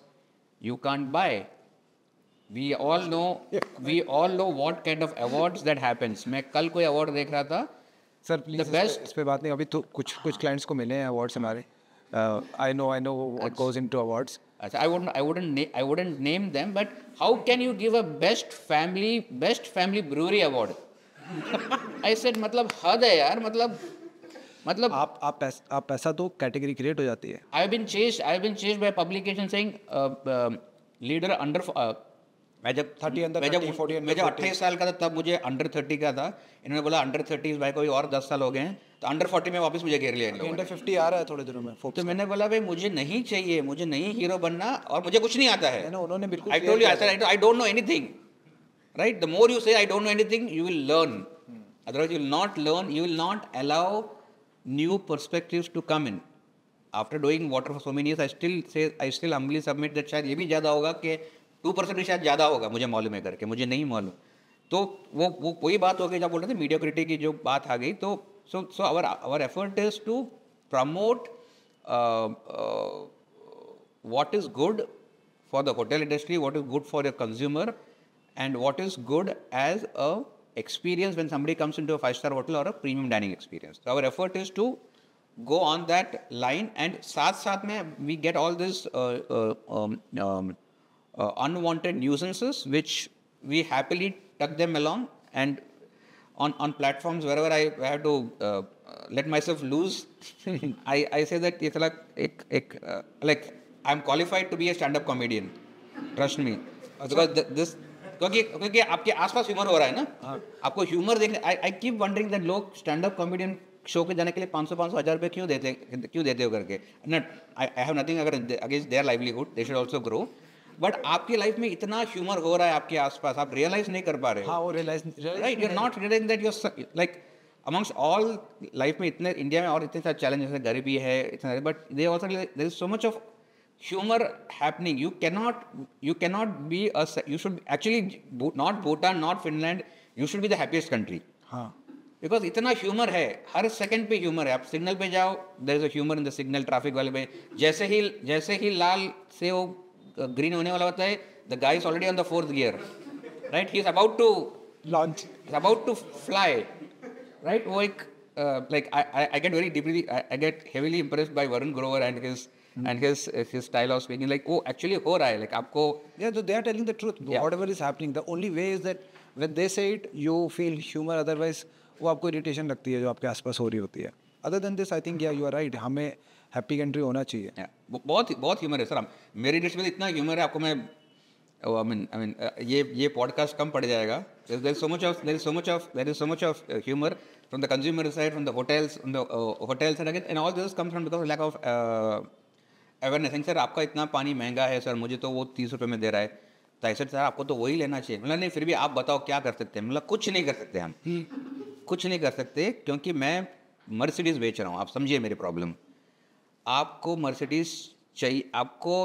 you can't buy we all know we all know what kind of awards that happens मैं कल कोई award देख रहा था। Sir please best इस पे बात नहीं अभी तो कुछ कुछ क्लाइंट्स को मिले हैं अवार्ड्स हमारे। I know I know what goes into awards अच्छा, I wouldn't, I wouldn't, na- I wouldn't name them, but how can you give a best family, best family brewery award? I said, मतलब हद है यार, मतलब, मतलब आप आप पैस, आप पैसा तो कैटेगरी क्रिएट हो जाती है I've been chased. I've been chased by publication saying uh, um, leader under. Uh, मैं जब थर्टी अंदर मैं जब फोर्टी मैं जब अट्ठाईस साल का था तब मुझे अंडर थर्टी का था। इन्होंने बोला अंडर थर्टी भाई कोई और दस साल हो गए हैं तो अंडर फोर्टी में वापस मुझे घेर लिया अंडर फिफ्टी आ रहा है थोड़े दिनों में तो मैंने बोला भाई मुझे नहीं चाहिए मुझे नहीं हीरो बनना और मुझे कुछ नहीं आता है। उन्होंने बिल्कुल I told I don't know anything right the more you say I don't know anything you will learn otherwise you will not learn you will not allow new perspective to come in after doing water for so many I still say I still humbly submit that शायद ये भी ज़्यादा होगा कि two percent शायद ज़्यादा होगा, मुझे मालूम है करके, मुझे नहीं मालूम। तो वो वो कोई बात हो गई, जब बोल रहे थे मीडिया मीडियोक्रिटी की जो बात आ गई तो so so our our effort is to promote what is good for the hotel industry what is good for your consumer and what is good as a experience when somebody comes in to a five star hotel और a premium dining experience तो our effort is to go on that line and साथ साथ में we get all this uh, unwanted nuisances which we happily tuck them along and on, on platforms wherever I have to uh, let myself loose, I, I say that it's like, ek, ek, uh, like I'm qualified to be a stand-up comedian. Trust me. Because th- this क्योंकि क्योंकि आपके आसपास humour हो रहा है ना आपको humour देखने आई आई कीप वंडरिंग दैट लोग स्टैंड अप कॉमेडियन शो पे जाने के लिए 500 500 हजार रुपए क्यों देते क्यों देते हो करके नट आई हैव नथिंग अगर against their livelihood they should also grow but आपकी लाइफ में इतना ह्यूमर हो रहा है आपके आसपास आप रियलाइज़ नहीं कर पा रहे हो। हाँ realise right you're not realizing that you're like amongst all life में इतने इंडिया में और इतने सारे चैलेंजेस है गरीबी है इतना but they also there is so much of humor happening. You cannot you cannot be a se- you should actually Bhu- not bhutan not finland you should be the happiest country. हाँ। Because इतना humour है हर second पे humour है। आप signal पे जाओ there is a humour in the signal traffic वाले पे। जैसे ही जैसे ही लाल से वो ग्रीन होने वाला होता है the guy is already on the fourth gear right he is about to launch is about to fly, right? वो एक uh, like I, I, I get very deeply I, I get heavily impressed by Varun and his his uh, style of speaking. Like वो actually हो रहा है like आपको Yeah, so they are telling the truth. Yeah. Whatever is happening, the only way is that when they say it, you feel humor. Otherwise, वो आपको irritation लगती है जो आपके आसपास हो रही होती है other than this I think या यू आर राइट हमें हैप्पी कंट्री होना चाहिए। बहुत बहुत ह्यूमर है सर। मेरी डिश में तो इतना ह्यूमर है आपको मैं आई मीन आई मीन ये ये पॉडकास्ट कम पड़ जाएगा। There is so much of there is so much of there is so much of humour from the consumer side from the hotels the hotels and and all this comes from because lack of awareness and sir आपका इतना पानी महँगा है sir मुझे तो वो तीस रुपये में दे रहा है। तो ऐसे सर आपको तो वही लेना चाहिए। मतलब नहीं फिर भी आप बताओ क्या कर सकते हैं? मतलब कुछ नहीं कर सकते हम। कुछ नहीं कर सकते क्योंकि मैं मर्सिडीज़ बेच रहा हूँ आप समझिए मेरी प्रॉब्लम आपको मर्सिडीज चाहिए आपको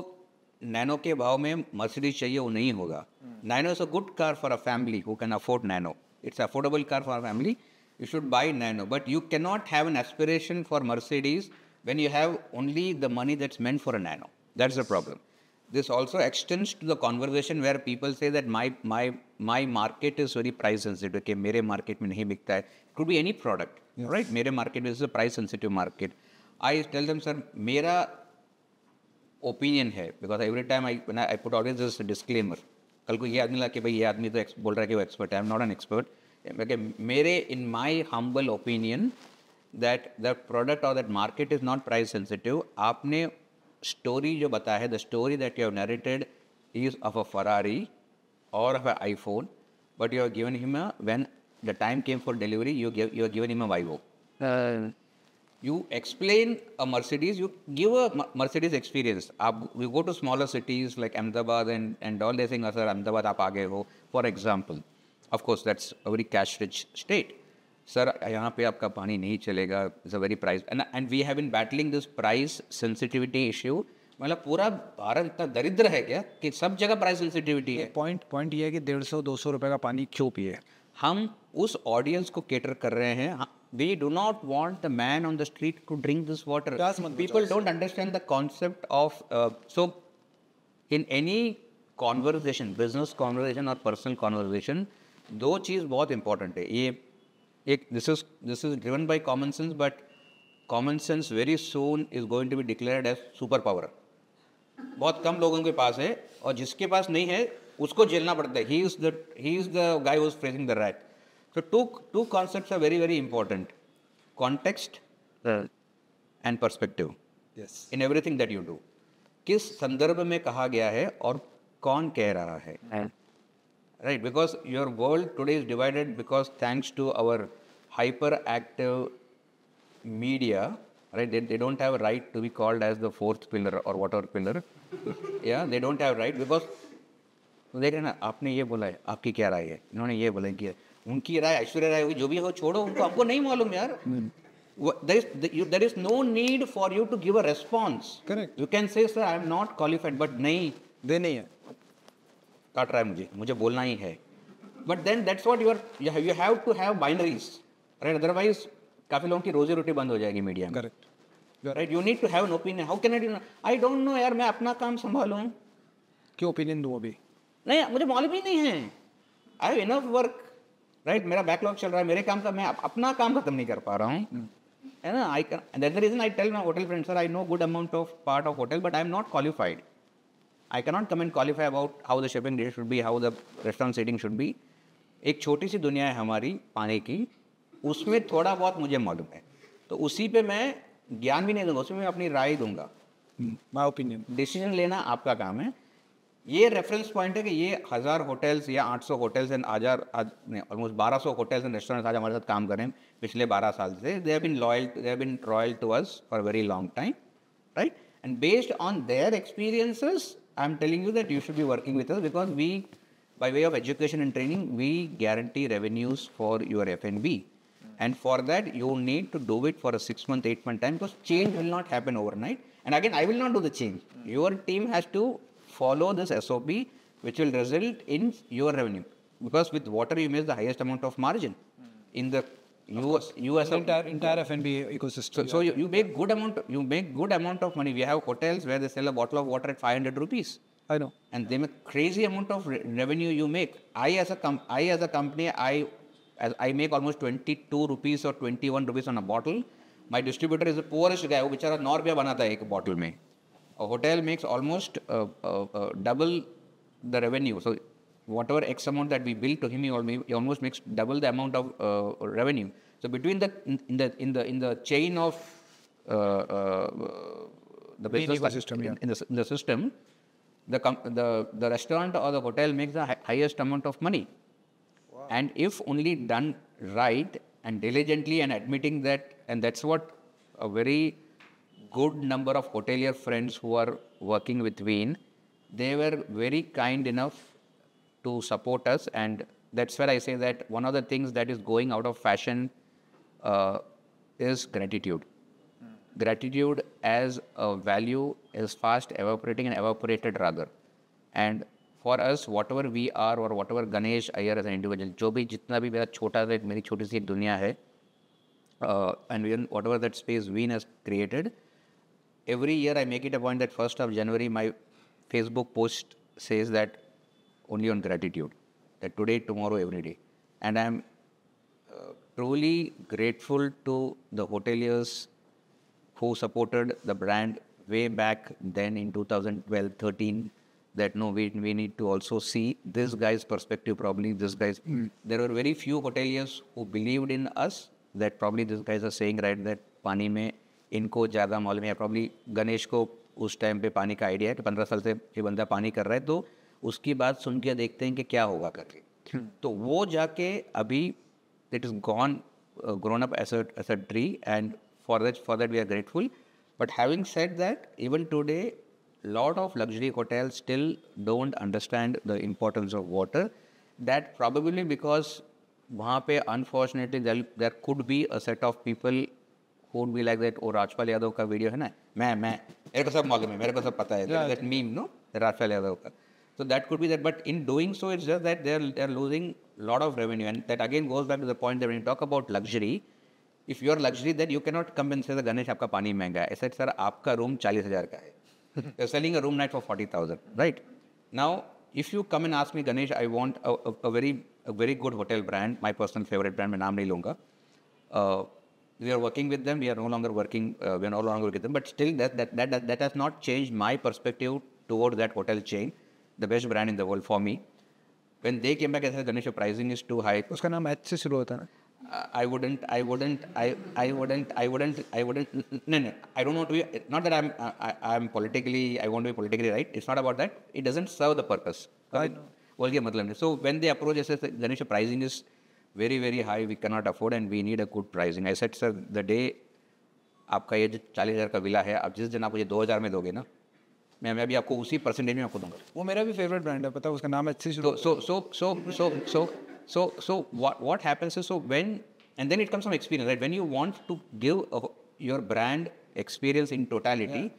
नैनो के भाव में मर्सिडीज चाहिए वो नहीं होगा। हम्म। Nano is a good car for a family who can afford Nano. It's affordable car for family you should buy Nano but you can not have an aspiration for Mercedes when you have only the money that's meant for a Nano. That's a problem this also extends to the conversation where people say that my my my market is very price sensitive कि मेरे market में नहीं बिकता है। To be any product right मेरे market is a price sensitive market I tell them sir मेरा opinion है because every time I I put always this disclaimer कल को ये आदमी ला कि भाई ये आदमी तो बोल रहा है कि वो expert I am not an expert मेरे in my humble opinion that the product और that market is not price sensitive आपने स्टोरी जो बताया है the story that you have narrated is of a Ferrari और of a iPhone but you have given him when the time came for delivery you you have given him a Vivo you explain a Mercedes you give a Mercedes experience आप we go to smaller cities like Ahmedabad and and all देसिंग sir Ahmedabad आप आगे हो. For example of course that's a very cash rich state sir यहाँ पे आपका पानी नहीं चलेगा is a very price and we have in battling this price sensitivity issue मतलब पूरा भारत इतना दरिद्र है क्या? कि सब जगह प्राइस सेंसिटिविटी है। पॉइंट पॉइंट ये है कि डेढ़ सौ दो सौ रुपये का पानी क्यों पिए? हम उस ऑडियंस को केटर कर रहे हैं। We do not want the man on the street to drink this water people don't understand the concept of so in any conversation business conversation और पर्सनल कॉन्वर्जेशन दो चीज़ बहुत इंपॉर्टेंट है। ये एक this is this is driven by common sense but common sense very soon is going to be declared as super power बहुत कम लोगों के पास है और जिसके पास नहीं है उसको झेलना पड़ता है. He is the he is the guy was facing the rat so two two concept are very very important context and perspective in every thing that you do किस संदर्भ में कहा गया है और कौन कह रहा है? Right because your world today is divided because thanks to our hyper active media right they don't have right to be called as the fourth pillar और वॉट आवर पिलर या they don't have right because तो देख रहे ना आपने ये बोला है आपकी क्या राय है? इन्होंने ये बोला कि उनकी राय ऐश्वर्या राय हुई जो भी हो छोड़ो उनको आपको नहीं मालूम यार। there is no need for you to give a response. Correct. you can say sir i am not qualified but नहीं। दे नहीं है। काट रहा है मुझे मुझे बोलना ही है। But then that's what your you have to have binaries right otherwise काफ़ी लोगों की रोजी रोटी बंद हो जाएगी मीडिया में। Correct right you need to have an opinion how can I I don't know यार मैं अपना काम संभालूं। क्यों ओपिनियन दूँ अभी? नहीं मुझे मालूम ही नहीं है। I have enough work right मेरा बैकलॉग चल रहा है मेरे काम का मैं अपना काम खत्म नहीं कर पा रहा हूँ। है ना? I that the reason I tell my hotel friend sir I know good amount of part of hotel but I am not qualified I cannot come and qualify about how the shipping rate should be how the restaurant seating should be एक छोटी सी दुनिया है हमारी पाने की उसमें थोड़ा बहुत मुझे मालूम है। तो उसी पे मैं ज्ञान भी नहीं दूँगा उसमें मैं अपनी राय दूँगा। माई ओपिनियन डिसीज़न लेना आपका काम है। ये रेफरेंस पॉइंट है कि ये हज़ार होटल्स या 800 सौ होटल्स एंड आज ऑलमोस्ट बारह सौ होटल्स एंड रेस्टोरेंट्स आज हमारे साथ काम कर रहे हैं पिछले 12 साल से। They have been loyal they have been royal to us for very long time right and based on their experiences I am telling you that you should be working with us because we by way of education and training we guarantee revenues for your F and B and for that you need to do it for a six month eight month time because change will not happen overnight and again I will not do the change your team has to follow this SOP, which will result in your revenue. Because with water, you make the highest amount of margin in the you you as The a entire entire F&B ecosystem. so, so you, you make good amount you make good amount of money. We have hotels where they sell a bottle of water at 500 rupees. I know. and they make crazy amount of re- revenue you make. I as a com- I as a company, I as I make almost 22 rupees or 21 rupees on a bottle. My distributor is the poorest guy, वो बेचारा नौ रुपया बनाता है एक bottle में. a hotel makes almost uh, uh, uh, double the revenue. So whatever X amount that we bill to him, he almost makes double the amount of uh, revenue. So between the in, in the in the in the chain of uh, uh, the Main business ecosystem, in, yeah. in the, in the system, the, com- the, the restaurant or the hotel makes the hi- highest amount of money. And if only done right and diligently and admitting that, and that's what a very good number of hotelier friends who are working with Ween, they were very kind enough to support us. And that's where I say that one of the things that is going out of fashion uh, is gratitude gratitude as a value is fast evaporating and evaporated rather. And for us, whatever we are or whatever Ganesh Iyer as an individual, जो भी जितना भी मेरा छोटा सा मेरी छोटी सी एक दुनिया है, uh, and when whatever that space Ween has created, every year I make it a point that 1st of January, my Facebook post says that only on gratitude, that today, tomorrow, every day. And I'm uh, truly grateful to the hoteliers who supported the brand way back then in 2012 13 that no we, we need to also see this guy's perspective probably this guy's mm. there were very few hoteliers who believed in us that probably this guys are saying right that pani mein इनको ज़्यादा मालूम है। Probably Ganesh को उस time पे पानी का idea है कि पंद्रह साल से ये बंदा पानी कर रहा है तो उसकी बात सुन के देखते हैं कि क्या होगा करके। हम्म। तो वो जाके अभी it is gone grown up as a tree and for that for that we are grateful but having set that even today lot of luxury hotel still don't understand the importance of water that probably because वहाँ पे unfortunately there could be a set of people won't be like that. Oh, Rajpal Yadav का video है ना मैं मैं मेरे को सब मालूम है मेरे को सब पता है that meme no Rajpal Yadav का so that could be that but in doing so it's just that they are they are losing lot of revenue and that again goes back to the point that when you talk about luxury if you are luxury then you can not compensate the Ganesh आपका पानी महँगा है asset sir आपका room चालीस हज़ार का है you selling a room night for forty thousand right now if you come and ask me Ganesh I want a very very good hotel brand my personal favourite brand मैं नाम नहीं लूँगा we are working with them. We are no longer working. Uh, we are no longer with them. But still, that, that that that that has not changed my perspective towards that hotel chain, the best brand in the world for me. When they came back and said, Ganesh, your pricing is too high. उसका नाम H से शुरू होता है ना Uh, I wouldn't, I wouldn't, I, I wouldn't, I wouldn't, I wouldn't. No, no, I don't want to be. Not that I'm, I, I'm politically, I want to be politically right. It's not about that. It doesn't serve the purpose. I know. बोल के मतलब नहीं. So when they approach us, say, Ganesh, your pricing is very very high we cannot afford and we need a good pricing I set sir the day आपका ये जो चालीस हज़ार का विला है अब जिस दिन आप मुझे दो हज़ार में दोगे ना मैं मैं भी आपको उसी परसेंटेज में आपको दूँगा. वो मेरा भी फेवरेट ब्रांड है पता उसका नाम अच्छे से so so so so so so so what happens so when and then it comes from experience right when you want to give your brand experience in totality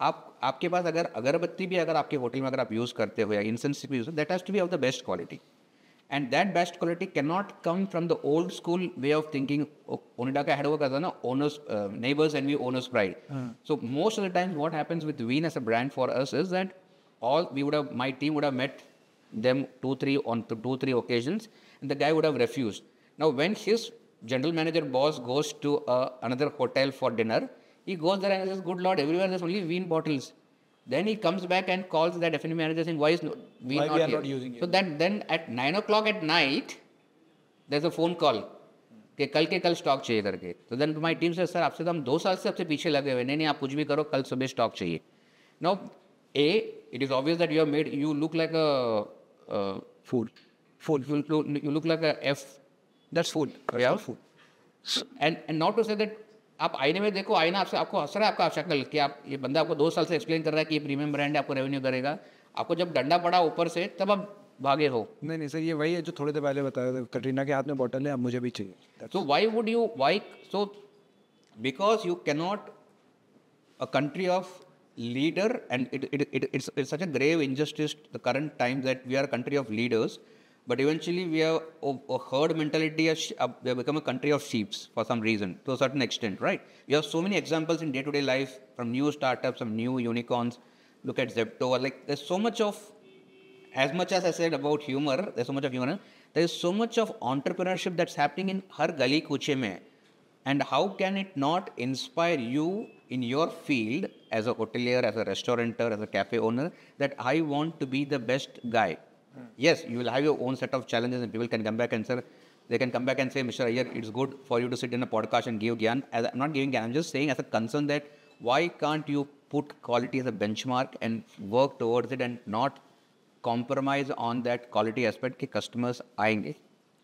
आप आपके पास अगर अगरबत्ती भी अगर आपके होटल में अगर आप यूज़ करते हो या इंसेंस भी use that has to be of the best quality and that best quality cannot come from the old school way of thinking oh, onida had work as an owners uh, neighbors envy owners pride. Hmm. So most of the times what happens with Veen as a brand for us is that all we would have my team would have met them two three on two three occasions and the guy would have refused. Now when his general manager boss goes to uh, another hotel for dinner he goes there and says good lord everywhere there's only Veen bottles then he comes back and calls that F&B manager saying why is no, we Why not we are here? not using it? so that then at nine o'clock at night there's a phone call कि कल के कल stock चाहिए करके तो then my team से sir आपसे तो हम दो साल से आपसे पीछे लगे हुए हैं। नहीं नहीं आप कुछ भी करो कल सुबह स्टॉक चाहिए now A it is obvious that you have made you look like a food food you look like a F that's food Yeah. And and not to say that आप आईने में देखो आईना आपसे आपको हंस रहा है आपका शक्ल कि आप ये बंदा आपको दो साल से एक्सप्लेन कर रहा है कि ये प्रीमियम ब्रांड है आपको रेवेन्यू करेगा आपको जब डंडा पड़ा ऊपर से तब आप भागे हो। नहीं नहीं सर ये वही है जो थोड़ी देर पहले बताया था कटरीना के हाथ में बॉटल है अब मुझे भी चाहिए। So why would you you so because you cannot a country of leader and it, it, it it's, it's such a grave injustice the current time that we are a country of leaders But eventually, we have a, herd mentality. We have become a country of sheeps for some reason, to a certain extent, right? We have so many examples in day-to-day life from new startups, from new unicorns. Look at Zepto. Like there's so much of, as much as I said about humor, there's so much of humor. There is so much of entrepreneurship that's happening in her gali kuche mein. And how can it not inspire you in your field as a hotelier, as a restaurateur, as a cafe owner, that I want to be the best guy? Yes, you will have your own set of challenges, and people can come back and say, they can come back and say, Mr. Ayer, it's good for you to sit in a podcast and give gyan. As I'm not giving gyan, I'm just saying as a concern that why can't you put quality as a benchmark and work towards it and not compromise on that quality aspect कि customers आएंगे.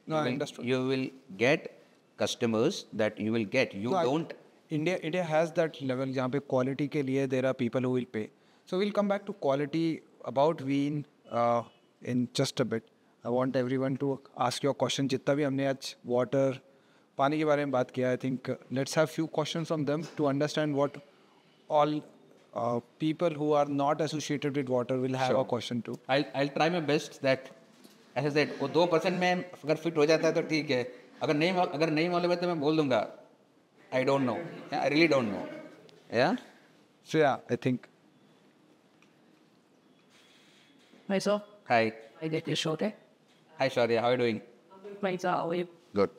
No, I You will- understood. You will get customers that you will get. You No, I- don't. India India has that level जहाँ पे quality के लिए there are people who will pay. So we'll come back to quality about Ween uh, in just a bit. I want everyone to ask your question. जितना भी हमने आज water पानी के बारे में बात किया I think uh, let's have few questions from them to understand what all uh, people who are not associated with water will have a question to. I'll I'll try my best that ऐसे से वो दो percent में अगर fit हो जाता है तो ठीक है अगर नहीं अगर नहीं मालूम है तो मैं बोल दूंगा I don't know I really don't know या So yeah, I think Hi, sir. Hi I get your short, eh? Hi Shaurya how are doing Right, sir. How are you? Good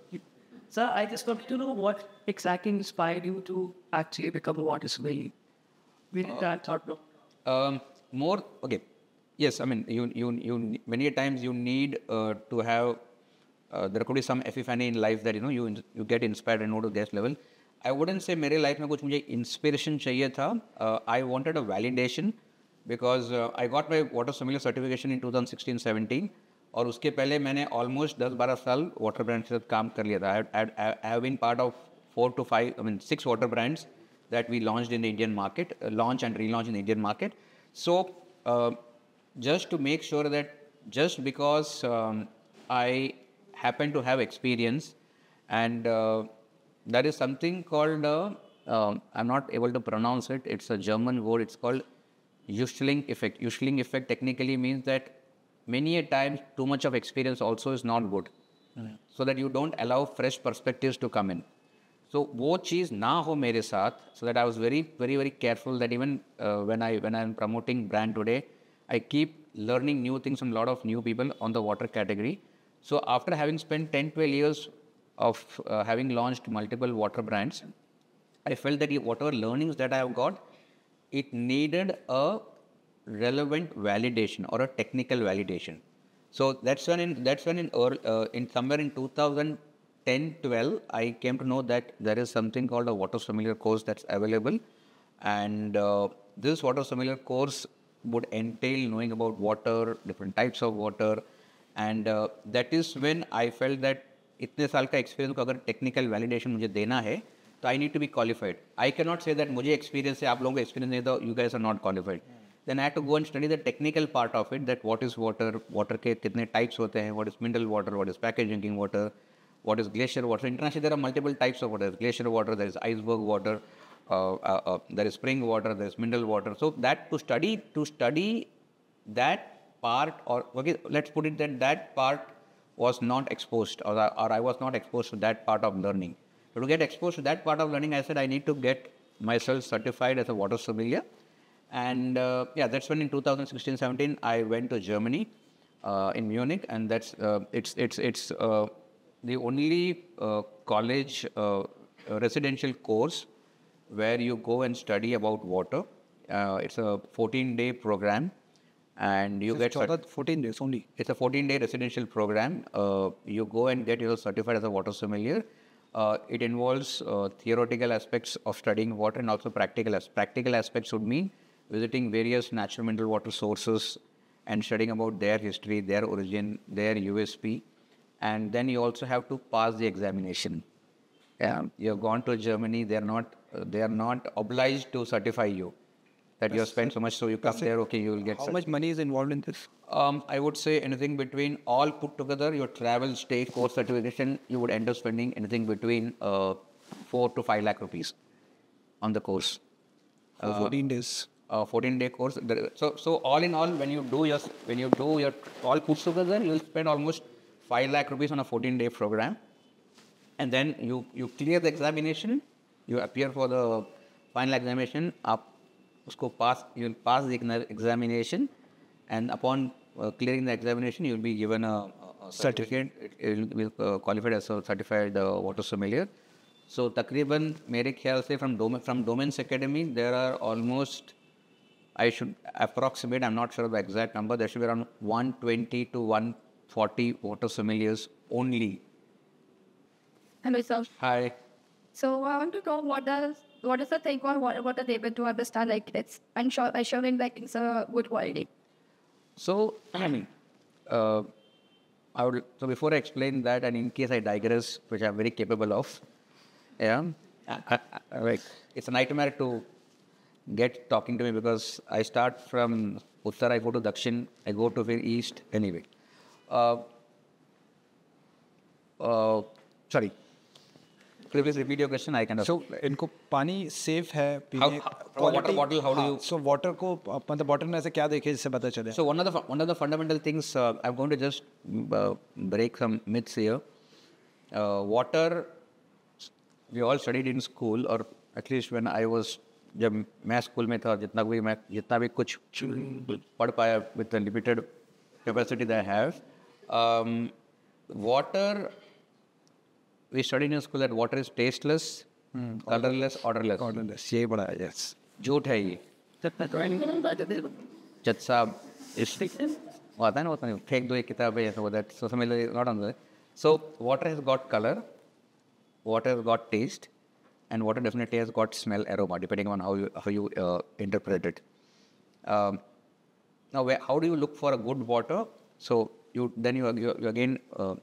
Sir, I just wanted to know what exactly inspired you to actually become a water sommelier. Where did that thought come? um, more okay yes i mean you you you many a times you need uh, to have uh, there could be some epiphany in life that you know you you get inspired and know to this level i wouldn't say मेरे life में कुछ मुझे inspiration चाहिए था uh, i wanted a Because uh, I got my water sommelier certification in 2016-17, sixteen seventeen और उसके पहले मैंने ऑलमोस्ट दस बारह साल वाटर ब्रांड के साथ काम कर लिया था। I have been part of four two five I mean six that we launched in the Indian market, uh, launch and relaunch in the Indian market. So, uh, just to make sure that just because um, I happen to have experience, and uh, there is something called, um, I'm not able to pronounce it, it's a German word, it's called Uschling effect. Uschling effect technically means that many a times too much of experience also is not good. So that you don't allow fresh perspectives to come in. So वो चीज़ ना हो मेरे साथ so that I was very very very careful that even uh, when I when I'm promoting brand today I keep learning new things from a lot of new people on the water category. So after having spent 10 12 years of uh, having launched multiple water brands I felt that whatever learnings that I have got it needed a relevant validation or a technical validation. So that's when in that's when in early, uh, in somewhere in 2010 12 I came to know that there is something called a water sommelier course that's available, and uh, this water sommelier course would entail knowing about water, different types of water, and uh, that is when I felt that इतने साल का experience को अगर technical validation मुझे देना है तो I need to be qualified I can not say that मुझे एक्सपीरियंस है आप लोगों को एक्सपीरियंस नहीं तो you gas are not qualified then I have to go and study the technical part of it that what is water water के कितने types होते हैं what is mineral water what is package drinking water what is glacier water. Internationally, there are multiple types of water. There's glacier water, there is iceberg water, uh, uh, uh, there is spring water, there is mineral water. So that to study to study that part, or okay, let's put it that that part was not exposed, or, I- or I was not exposed to that part of learning. So to get exposed to that part of learning, I said I need to get myself certified as a water sommelier. And uh, yeah, that's when in 2016 17 I went to Germany uh, in Munich, and that's uh, it's it's it's uh, the only uh, college uh, residential course where you go and study about water. Uh, it's a 14-day program, and you get cert- 14 14 days only. it's a 14-day residential program. Uh, you go and get yourself certified as a water sommelier. Uh, it involves uh, theoretical aspects of studying water and also practical as- practical aspects would mean visiting various natural mineral water sources and studying about their history, their origin, their USP, and then you also have to pass the examination. Yeah, you have gone to Germany. They are not uh, they are not obliged to certify you that you have spent so much. So you come there, okay, you will get. How much money is involved in this? um, I would say anything between all put together, your travel, stay, course certification, you would end up spending anything between uh, four to five lakh rupees on the course. For 14 days. Uh, 14 day course. So, so all in all, when you do your when you do your all put together, you'll spend almost 5 lakh rupees on a 14 day program and then you you clear the examination you appear for the final examination up you will pass the examination and upon uh, clearing the examination you will be given a, certificate. It, will uh, qualified as a certified uh, water sommelier. So takriban mere khayal from Doemens academy there are almost i should approximate i'm not sure of the exact number there should be around 120 to 140 water sommeliers only. Hello sir. Hi. So i want to know what does what is the thing on what what are they able to understand like it's ensure assuring like it's a good quality. So, I mean, uh, I would, so before I explain that, and in case I digress, which I'm very capable of, yeah, I, I, like, it's a nightmare to get talking to me because I start from Uttar, I go to Dakshin, I go to the East, anyway. Uh, uh, sorry. Previous repeat your question I can so इनको पानी safe है पीने water bottle how do you so water को मतलब bottle में ऐसे क्या देखे जिससे पता चले? So one of the one of the fundamental things I am going to just break some myths here water we all studied in school और at least when I was जब मैं स्कूल में था जितना भी मैं जितना भी कुछ पढ़ पाया with limited capacity that have water we studied in school that water is tasteless, colorless, odorless. Odourless यही बड़ा है यस झूठ है ये जज साहब इस वो आता है ना होता नहीं फेंक दो एक किताब है ऐसा वो दैट सो समझ not on so water has got colour water has got taste and water definitely has got smell aroma depending on how you how you uh, interpret it um, now where, how do you look for a good water so you then you, you, you again uh,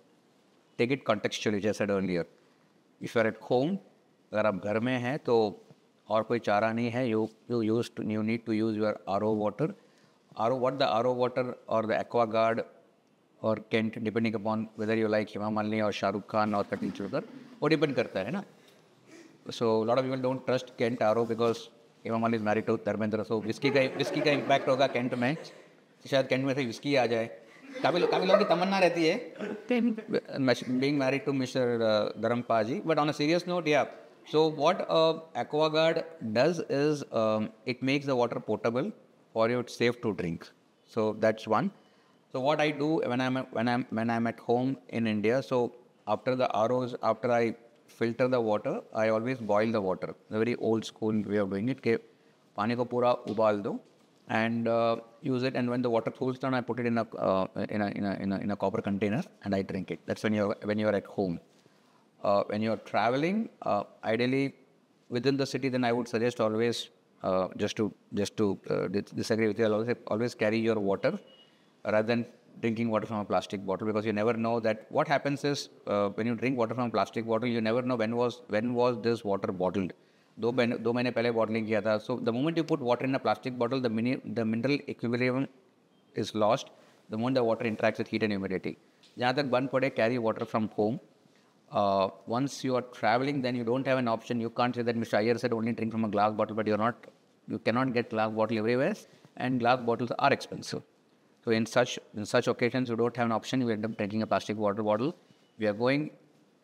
take it contextually, as I said earlier. If you अगर आप घर में हैं तो और कोई चारा नहीं है you you use you need to use your R O water R O what the R O water और द एक्वा गार्ड और Kent depending upon whether you like Hema Malini और शाहरुख खान और कटिल चुड़कर वो डिपेंड करता है ना? So lot of people don't trust Kent R O because Hema Malini is married to Dharmendra so whisky का whisky का impact होगा कैंट में। शायद कैंट में से विस्की आ जाए। काफ़ी लो, काफ़ी लोगों की तमन्ना रहती है। Being married to mister Dharmapa ji but on a serious note या so what Aquaguard does is it makes the water portable for you safe to drink so that's one so what I do when I am when I when I am at home in India so after the arose after I filter the water I always boil the water the very old school way of doing it के पानी को पूरा उबाल दो and uh, use it. And when the water cools down, I put it in a, uh, in, a, in, a, in, a, in a copper container and I drink it. That's when you're when you're at home. Uh, when you're traveling, uh, ideally within the city, then I would suggest always uh, just to just to uh, disagree with you. I'll always always carry your water rather than drinking water from a plastic bottle because you never know that what happens is when you drink water from a plastic bottle, you never know when was when was this water bottled. दो महीने दो महीने पहले bottling किया था so the moment you put water in a plastic bottle the mini the mineral equilibrium is lost the moment the water interacts with heat and humidity जहाँ तक बंद पड़े carry water from home uh, once you are traveling, then you don't have an option. You can't say that Mr. Iyer said only drink from a glass bottle, but you're not. You cannot get glass bottle everywhere, and glass bottles are expensive. So in such in such occasions, you don't have an option. You end up drinking a plastic water bottle. We are going.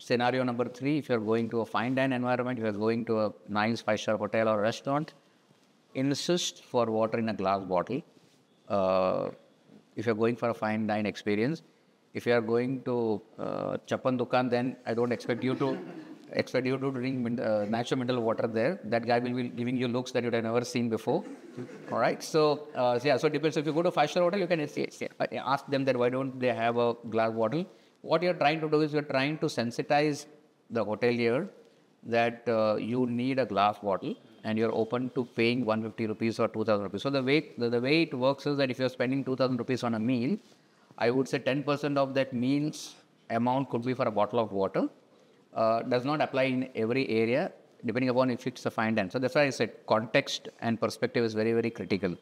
Scenario number three: If you are going to a fine dine environment, you are going to a nice five-star hotel or restaurant, insist for water in a glass bottle. Uh, if you're going for a fine dine experience, if you are going to uh, Chapan Dukan, then I don't expect you to expect you to drink uh, natural mineral water there. That guy will be giving you looks that you'd have never seen before. All right. So uh, yeah. So it depends. If you go to five star hotel, you can ask them that why don't they have a glass bottle. What you're trying to do is you're trying to sensitize the hotelier that uh, you need a glass bottle and you're open to paying 150 rupees or 2000 rupees. So the way the, the way it works is that if you're spending 2000 rupees on a meal, I would say 10% of that meal's amount could be for a bottle of water. Uh, does not apply in every area depending upon if it's a fine dine. So that's why I said context and perspective is very very critical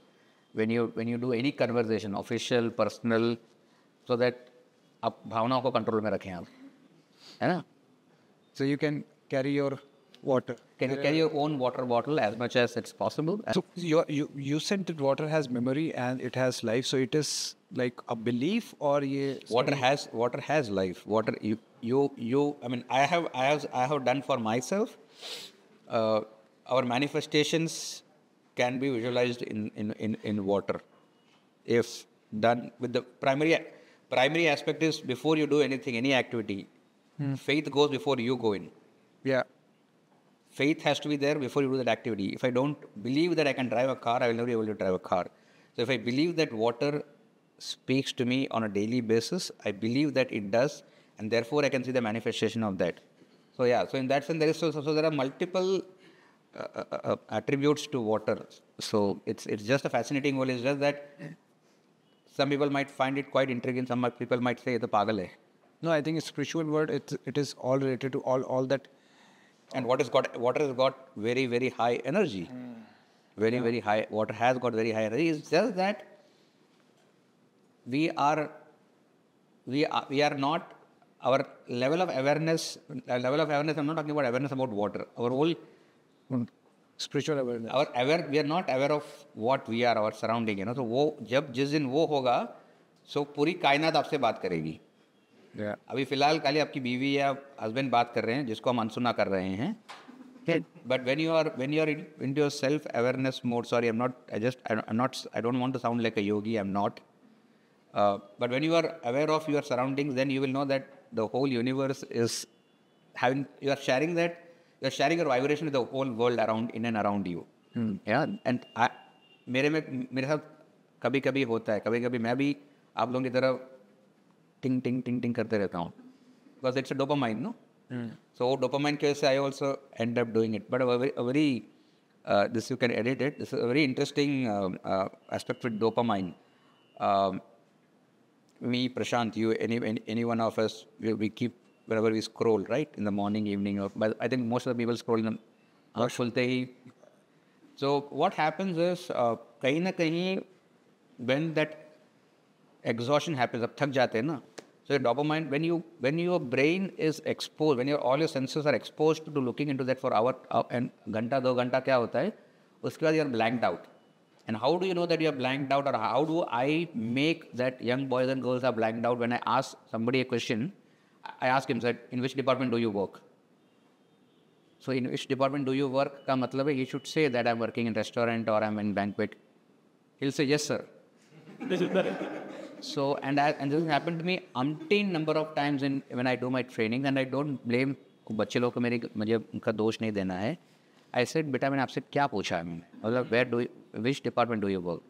when you when you do any conversation, official, personal, so that आप भावनाओं को control में रखें आप है ना So you can carry your water. Can you carry your own water bottle as much as it's possible? So you you you said that water has memory and it has life. So it is like a belief or ye water has water has life water you you you i mean i have i have i have done for myself uh, our manifestations can be visualized in, in in in water if done with the primary primary aspect is before you do anything any activity faith goes before you go in yeah faith has to be there before you do that activity. If I don't believe that I can drive a car, I will never be able to drive a car. So if I believe that water speaks to me on a daily basis, I believe that it does, and therefore I can see the manifestation of that. So yeah, so in that sense, there is so, so, so there are multiple uh, uh, uh, attributes to water. So it's it's just a fascinating world. It's just that some people might find it quite intriguing. Some people might say the pagal hai. no I think it's spiritual word. It it is all related to all all that. and what has got water has got very very high energy very very high water has got very high energy it's just that we are we are we are not our level of awareness uh, level of awareness i'm not talking about awareness about water our whole spiritual awareness और aware we are not aware of what we are our surrounding है ना तो वो जब जिस दिन वो होगा सो पूरी कायनात आपसे बात करेगी। Yeah. अभी फ़िलहाल खाली आपकी बीवी या हस्बैंड बात कर रहे हैं जिसको हम अनसुना कर रहे हैं। But when you are when you are in your self awareness mode sorry am not I just I not I don't want to sound like a yogi I am not but when you are aware of your surroundings then you will know that the whole universe is having you are sharing that you are sharing your vibration with the world around in and around you and मेरे में मेरे साथ कभी कभी होता है। कभी कभी मैं भी आप लोगों की तरह टिंग टिंग टिंग टिंग करते रहता हूँ। Because it's a dopamine no so वो माइंड की वजह से I also end up doing it but very this you can edit it this very interesting aspect with mind me Prashant you any any one of us we keep whenever we scroll, right? In the morning, evening, or, but I think most of the people scroll in the आँख खुलते ही So what happens is, uh, कहीं ना कहीं when that exhaustion happens, अब थक जाते हैं ना, so your dopamine, when you when your brain is exposed, when your all your senses are exposed to looking into that for hour uh, and घंटा दो घंटा क्या होता है, उसके बाद you are blanked out. And how do you know that you are blanked out, or how do I make that young boys and girls are blanked out? When I ask somebody a question, I ask him sir in which department do you work so in which department do you work का मतलब है you should say that I am working in restaurant और I am in banquet hall say yes sir so and I, and this happened to me umpteen number of times in when I do my training and I don't blame बच्चे लोग को मेरी मुझे उनका दोष नहीं देना है. आई सेट बेटा मैंने आपसे क्या पूछा है? मैंने मतलब where do which department do you work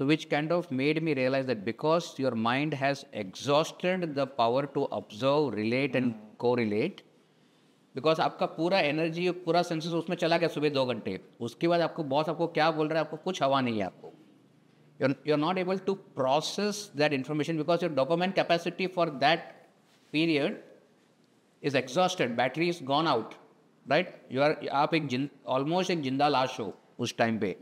So which kind of made me realize that because your mind has exhausted the power to observe, relate and correlate, because आपका पूरा एनर्जी पूरा सेंसेस उसमें चला गया सुबह दो घंटे उसके बाद आपको बॉस आपको क्या बोल रहा है आपको कुछ हवा नहीं है आपको you are not able to process that information because your document capacity for that period is exhausted battery is gone out right you are आप एक जिन ऑलमोस्ट एक जिंदा लाश हो उस टाइम पे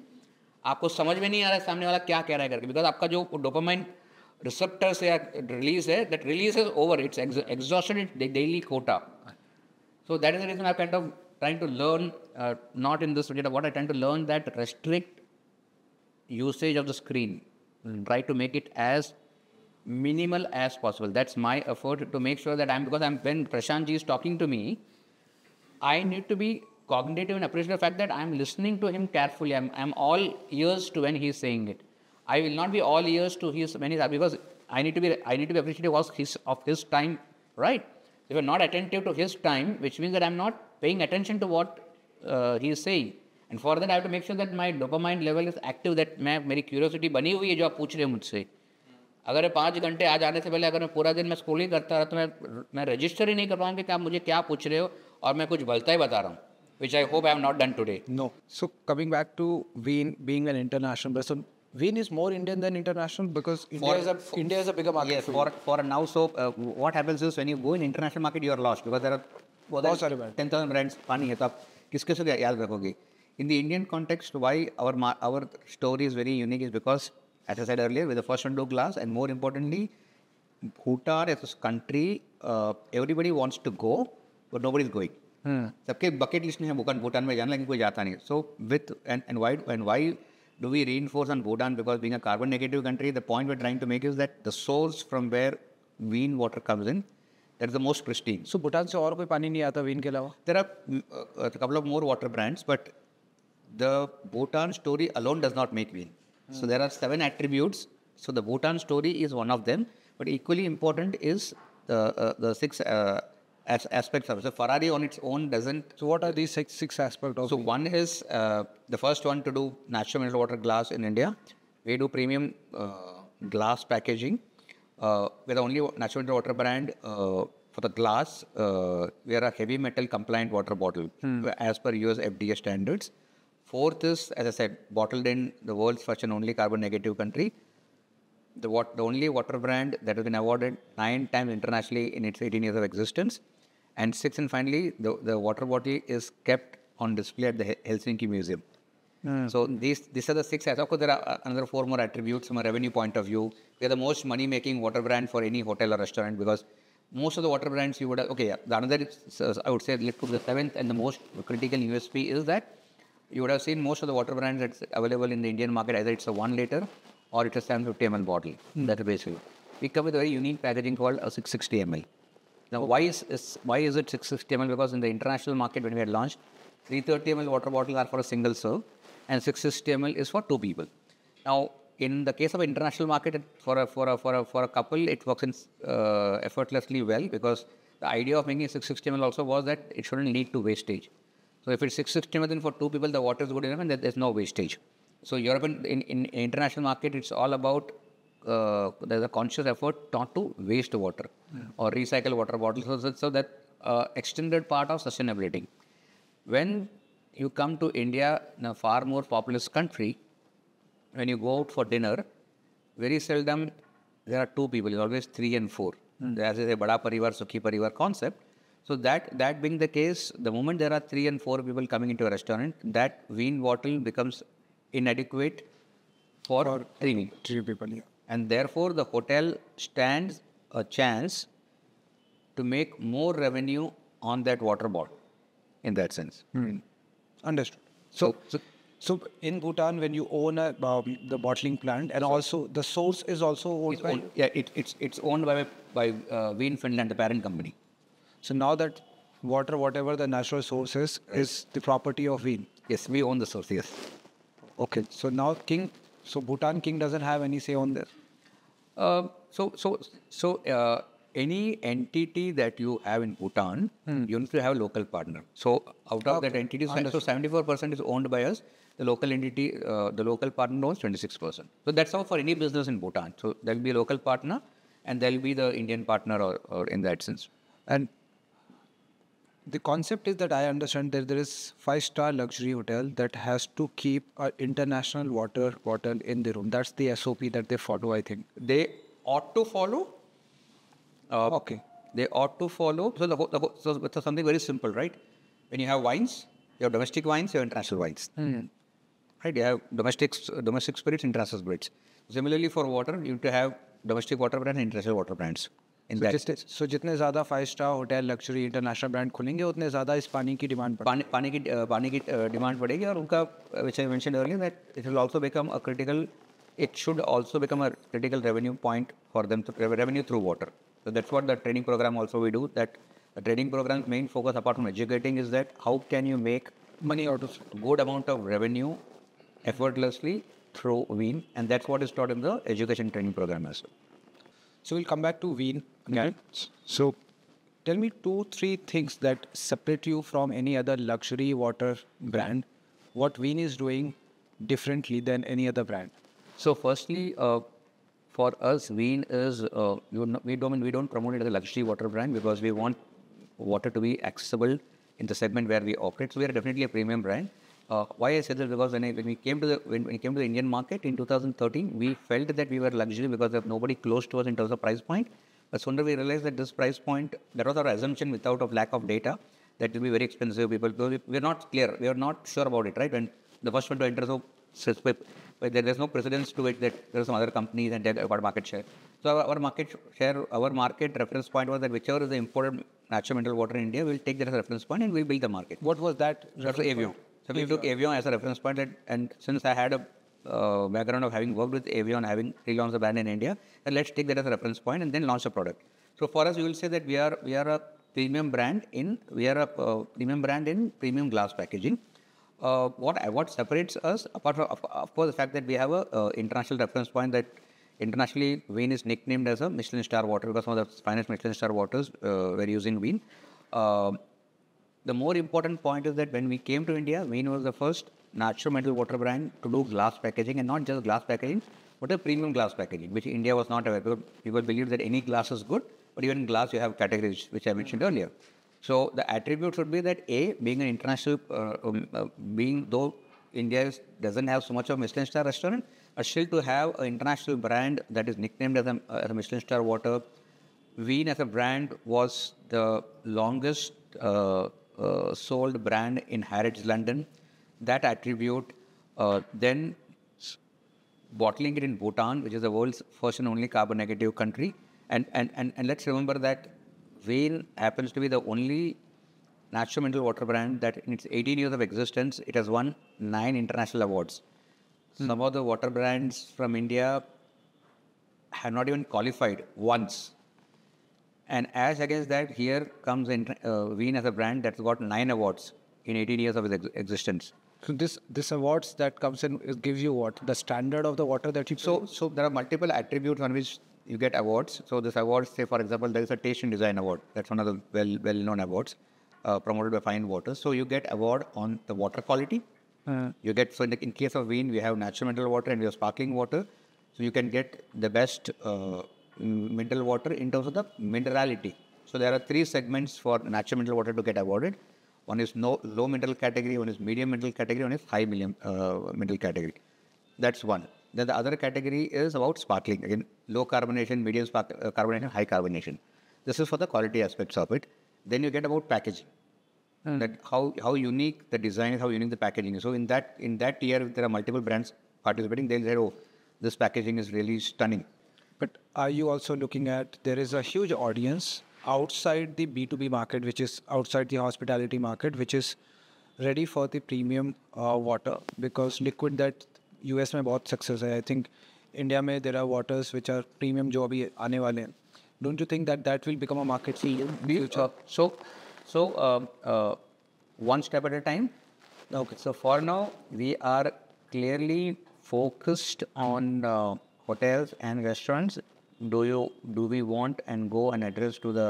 आपको समझ में नहीं आ रहा है सामने वाला क्या कह रहा है करके। बिकॉज़ आपका जो डोपामाइन रिसेप्टर से रिलीज़ है that release is over it's exhaustion it daily quota so that is the reason I kind of trying to learn not in this what I trying to learn that restrict usage of the screen try to make it as minimal as possible that's my effort to make sure that I am because I am when Prashant ji is talking to me I need to be cognitive and appreciate the fact that I am listening to him carefully I I am all ears to when he is saying it I will not be all ears to his man is because I need to be I need to be appreciate was his of his time right if are not attentive to his time which means that I am not paying attention to what he is saying and for that I to make sure that my dopamine level is active that मैं, मेरी curiosity बनी हुई है जो आप पूछ रहे हैं मुझसे। अगर पाँच घंटे आज आने से पहले अगर मैं पूरा दिन मैं स्कूल ही करता रहा तो मैं मैं रजिस्टर ही नहीं कर पाऊँगी कि आप मुझे क्या पूछ रहे हो और मैं कुछ बलता ही बता रहा हूँ। which I hope I have not done today. No. So coming back to Veen being an international person, Veen is more Indian than international because India, for, is, a, for, India is a bigger market. Yes, for, for now, so uh, what happens is when you go in international market, you are lost because there are ten thousand brands. पानी है तो आप किसके से याद रखोगे in the Indian context why our our story is very unique is because as I said earlier with the first undo glass and more importantly Bhutan as a country, uh, everybody wants to go, but nobody is going. हाँ। सबके bucket list में है भूटान में जाना लेकिन कोई जाता नहीं। So with and and wide and why do we reinforce on Bhutan because being a carbon negative country the point we're trying to make is that the source from where Veen water comes in that is the most pristine so Bhutan से और कोई पानी नहीं आता Veen के अलावा? There are couple of more water brands but the Bhutan story alone does not make Veen so there are seven attributes so the Bhutan story is one of them but equally important is the six as- aspects of it. So Ferrari on its own doesn't. So what are these six six aspects of So one is uh, the first one to do natural mineral water glass in India. We do premium uh, glass packaging. Uh, we're the only natural mineral water brand uh, for the glass. Uh, we are a heavy metal compliant water bottle as per US FDA standards. Fourth is, as I said, bottled in the world's first and only carbon negative country. The, what, the only water brand that has been awarded nine times internationally in its 18 years of existence. And sixth and finally, the, the water bottle is kept on display at the Helsinki Museum. So these these are the six. Of course, there are uh, another four more attributes from a revenue point of view. We are the most money-making water brand for any hotel or restaurant because most of the water brands you would have. Okay, yeah, the another is, I would say let's put the seventh and the most critical USP is that you would have seen most of the water brands that's available in the Indian market either it's a one liter or it's a 750 ml bottle. That's basically. We come with a very unique packaging called a 660 ml. Now, why is, is why is it 660 ml? Because in the international market, when we had launched, 330 ml water bottles are for a single serve, and 660 ml is for two people. Now, in the case of international market, for a for a for a for a couple, it works in, uh, effortlessly well because the idea of making a 660 ml also was that it shouldn't lead to wastage. So if it's 660 ml, then for two people, the water is good enough, and there's no wastage. So European in, in international market, it's all about uh, there's a conscious effort not to waste water or recycle water bottles. So, that- so that uh, extended part of sustainability. When you come to India, in a far more populous country, when you go out for dinner, very seldom there are two people. It's always three and four. As is a bada parivar, sukhi parivar concept. So that that being the case, the moment there are three and four people coming into a restaurant, that wine bottle becomes inadequate for, three. three people? Yeah. And therefore, the hotel stands a chance to make more revenue on that water bottle. In that sense. Understood. So, so so in Bhutan, when you own a, um, the bottling plant, and also the source is also owned it's by. owned, yeah, it, it's it's owned by by uh, Veen Finland, the parent company. So now that water, whatever the natural source is, is the property of Veen. Yes, we own the source. Yes. Okay. So now King, so Bhutan King doesn't have any say on this. Uh, so so so uh, any entity that you have in Bhutan, you need to have a local partner. So out of that entity, so seventy four percent is owned by us. The local entity, uh, the local partner owns twenty six percent. So that's how for any business in Bhutan. So there will be a local partner, and there will be the Indian partner, or, or in that sense. And the concept is that I understand that there is five star luxury hotel that has to keep an international water bottle in the room. That's the SOP that they follow, I think. They ought to follow. Uh, Okay. They ought to follow. So, the, the, whole- so something very simple, right? When you have wines, you have domestic wines, you have international wines. Right? You have domestic domestic spirits, international spirits. Similarly, for water, you need to have domestic water brands and international water brands. In so जितने ज़्यादा five star hotel luxury international brand खुलेंगे उतने ज़्यादा इस पानी की demand पानी पानी की पानी की डिमांड पड़ेगी और उनका which mention early that it will also become a critical it should also become a critical revenue point for them revenue through water so that's what the training programme also we do that training programme main focus apart from educating is that how can you make money out good amount of revenue effortlessly through Veen and that's what is taught in the education training programme as So we'll come back to Veen. again. So tell me two, three things that separate you from any other luxury water brand. What Veen is doing differently than any other brand. So, firstly, uh, for us, Veen is uh, know, we don't we don't promote it as a luxury water brand because we want water to be accessible in the segment where we operate. So, we are definitely a premium brand. Uh, why I said that because when, I, when we came to the when, when we came to the Indian market in 2013, we felt that we were luxury because there's nobody close to us in terms of price point. But sooner we realized that this price point, that was our assumption without of lack of data, that will be very expensive. People, because we, we're not clear, we are not sure about it, right? When the first one to enter, so but there's no precedence to it that there are some other companies and they got market share. So our, our market share, our market reference point was that whichever is the imported natural mineral water in India, we'll take that as a reference point and we'll build the market. What was that? That's Evian. So we took Evian as a reference point, and, and since I had a uh, background of having worked with Evian, having relaunched the brand in India, let's take that as a reference point and then launch the product. So for us, we will say that we are we are a premium brand in we are a uh, premium brand in premium glass packaging. Uh, what what separates us apart from of, of course the fact that we have a uh, international reference point that internationally Veen is nicknamed as a Michelin star water because some of the finest Michelin star waters uh, were using Veen. The more important point is that when we came to India, Veen was the first natural metal water brand to do glass packaging and not just glass packaging, but a premium glass packaging, which India was not aware. People, people believe that any glass is good, but even in glass you have categories, which I mentioned earlier. So the attributes would be that A, being an international, uh, um, uh, being though India is, doesn't have so much of Michelin star restaurant, but still to have an international brand that is nicknamed as a, as a Michelin star water. Veen as a brand was the longest uh, uh, sold brand in Harrods, London. That attribute, uh, then bottling it in Bhutan, which is the world's first and only carbon negative country. And, and, and, and let's remember that Veen happens to be the only natural mineral water brand that in its 18 years of existence, it has won nine international awards. Some of the water brands from India have not even qualified once. And as against that, here comes in, uh, Veen as a brand that's got nine awards in 18 years of its ex- existence. So this this awards that comes in gives you what the standard of the water that you So, so there are multiple attributes on which you get awards. So this awards, say for example, there is a Taste and Design Award. That's one of the well well known awards uh, promoted by Fine Water. So you get award on the water quality. You get so in, the, in case of Veen, we have natural mineral water and we have sparkling water. So you can get the best uh, mineral water in terms of the minerality. So there are three segments for natural mineral water to get awarded. One is no low mineral category, one is medium mineral category, one is high million, uh, mineral category. That's one. Then the other category is about sparkling. Again, low carbonation, medium spark, uh, carbonation, high carbonation. This is for the quality aspects of it. Then you get about packaging. That how how unique the design is, how unique the packaging is. So in that in that tier, there are multiple brands participating. They'll say, oh, this packaging is really stunning. But are you also looking at there is a huge audience outside the B2B market, which is outside the hospitality market, which is ready for the premium uh, water because liquid that US में बहुत success है. I think India में there are waters which are premium जो अभी आने वाले हैं. Don't you think that that will become a market for you in future? Uh, so, so um, uh, one step at a time. Okay. So for now, we are clearly focused on uh, hotels and restaurants. Do you do we want and go and address to the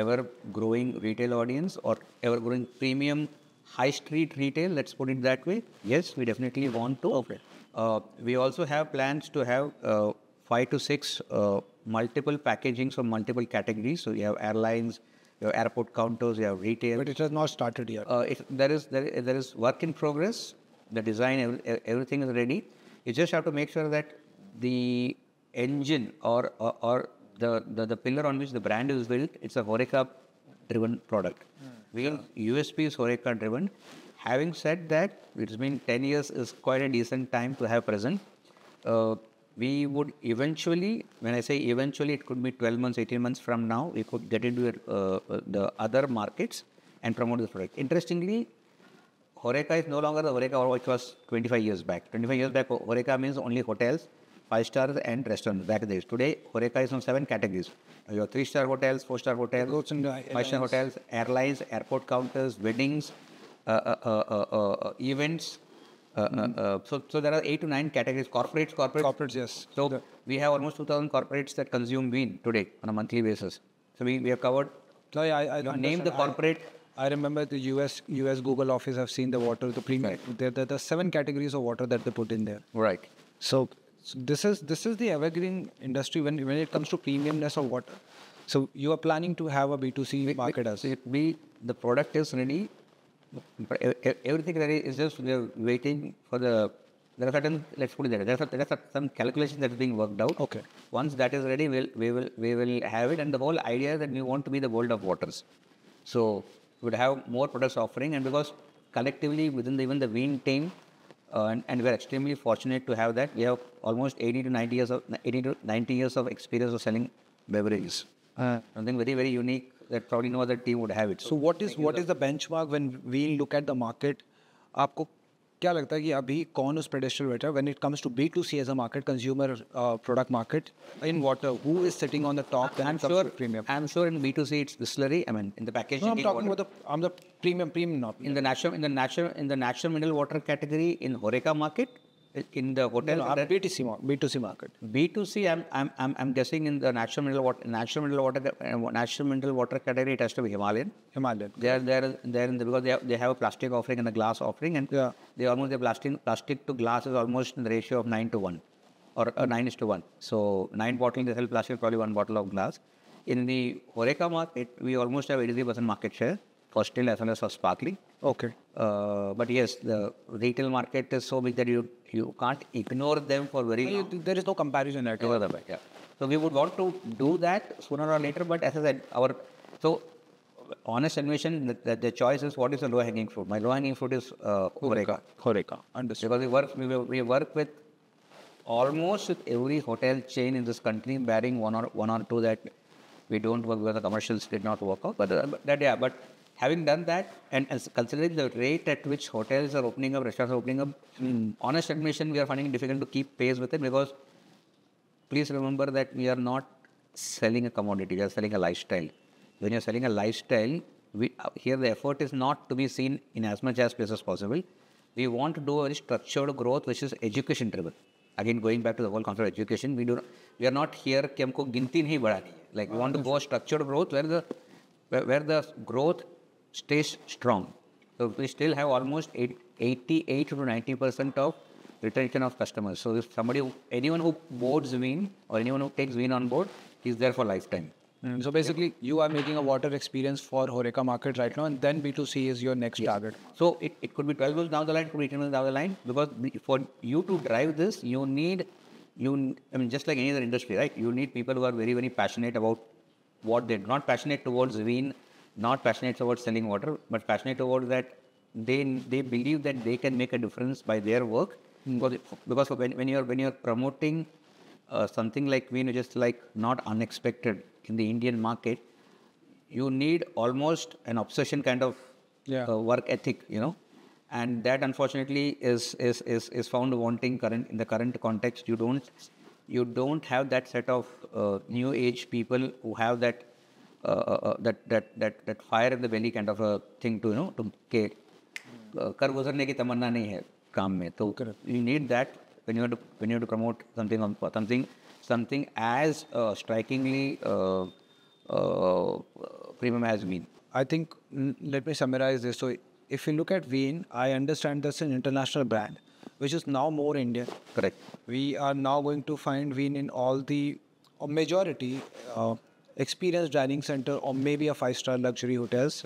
ever growing retail audience or ever growing premium high street retail? Let's put it that way. Yes, we definitely want to. Okay. Uh, we also have plans to have uh, five to six uh, multiple packagings from multiple categories. So you have airlines, you have airport counters, you have retail. But it has not started yet. Uh, it, there is there, is- there is work in progress. The design, everything is ready. You just have to make sure that the engine or or, or the, the the pillar on which the brand is built, it's a Horeca driven product. Because USP is Horeca driven. Having said that, it's been 10 years is quite a decent time to have present. Uh, we would eventually, when I say eventually, it could be 12 months, 18 months from now, we could get into uh, uh, the other markets and promote the product. Interestingly, Horeca is no longer the Horeca which was 25 years back. 25 years back, Horeca means only hotels, five stars, and restaurants back the days. Today, Horeca is on seven categories. You have three star hotels, four star hotels, five star hotels, airlines, airport counters, weddings, uh, uh, uh, uh, uh, events. Uh, uh, uh, so, so there are eight to nine categories. Corporates, corporates. Corporates, yes. So The- we have almost 2,000 corporates that consume Veen today on a monthly basis. So we, we have covered. No, I, I Name the corporate. I remember the US US Google office. I've seen the water, the premium. There, there, there are seven categories of water that they put in there. Right. So, so this is this is the evergreen industry when when it comes to premiumness of water. So you are planning to have a B two C market as it be the product is ready, everything ready is just we are waiting for the. There are certain let's put it there. There are, there are some calculations that is being worked out. Okay. Once that is ready, we'll, we will we will have it, and the whole idea is that we want to be the world of waters. So we would have more products offering, and because collectively within the, even the Veen team, uh, and, and we are extremely fortunate to have that. We have almost 80 to 90 years of 80 to 90 years of experience of selling beverages. Uh, Something very very unique that probably no other team would have it. So what is what is the benchmark when we look at the market? आपको क्या लगता है कि अभी कौन उस pedestal बैठा है when it comes to B2C as a market, consumer uh, product market in water, who is sitting on the top when I'm it comes sure to premium? I'm sure in B2C it's distillery. I mean, in the packaging. No, I'm talking about the I'm the premium premium now. in the natural in the natural in the natural mineral water category in Horeca market, in the hotel. No, I'm B2C mar- B2C market. B2C, I'm, I'm, I'm, I'm guessing in the natural mineral water, natural mineral water, uh, natural mineral water category, it has to be Himalayan. Himalayan. They are there, there in the, because they have, they have a plastic offering and a glass offering, and Yeah. they almost the plastic plastic to glass is almost in the ratio of nine to one, or uh, nine is to one. So nine bottles they sell plastic, probably one bottle of glass. In the Horeca market, we almost have 83% market share for still as well as for sparkling. Okay. Uh, but yes, the retail market is so big that you you can't ignore them for very long. You- There is no comparison at all. The back, yeah. So we would want to do that sooner or later, but as I said, our so honest admission that, that the choice is what is the low hanging fruit. My low hanging fruit is uh, Horeca. Horeca. Understood. Because we work we, we work with almost with every hotel chain in this country, barring one or one or two that we don't work because the commercials did not work out. But, uh, but that yeah, but having done that and, and considering the rate at which hotels are opening up, restaurants are opening up, honest admission, we are finding it difficult to keep pace with it because please remember that we are not selling a commodity, we are selling a lifestyle. When you're selling a lifestyle, we, uh, here the effort is not to be seen in as much as place as possible. We want to do a very structured growth which is education driven. Again, going back to the whole concept of education, we do not, we are not here कि हमको गिनती नहीं बढ़ानी है. Like we want to go a structured growth where the where, where the growth stays strong. So we still have almost 88 to 90 percent of retention of customers. So if somebody, who- anyone who boards Veen or anyone who takes Veen on board, is there for lifetime. Mm, So basically, you are making a water experience for Horeca market right now, and then B2C is your next target. So it, it could be 12 months down the line, it could be 18 months down the line, because for you to drive this, you need, you, I mean, just like any other industry, right? You need people who are very, very passionate about what they're not passionate towards Veen, not passionate about selling water, but passionate about that they, they believe that they can make a difference by their work. Because, it- because when, when you're, when you're promoting uh, something like Veen, which is like not unexpected in the Indian market, you need almost an obsession kind of Yeah. uh, work ethic, you know, and that unfortunately is, is is is found wanting current in the current context. You don't you don't have that set of uh, new age people who have that uh, uh, uh, that that that that fire in the belly kind of a thing to you know to के कर गुजरने की तमन्ना नहीं है काम में तो you need that when you have to when you have to promote something on something something as uh, strikingly uh, uh, premium as Veen. I think let me summarize this. So if you look at Veen, I understand that's an international brand, which is now more Indian. Correct. We are now going to find Veen in all the majority experienced dining center or maybe a five-star luxury hotels.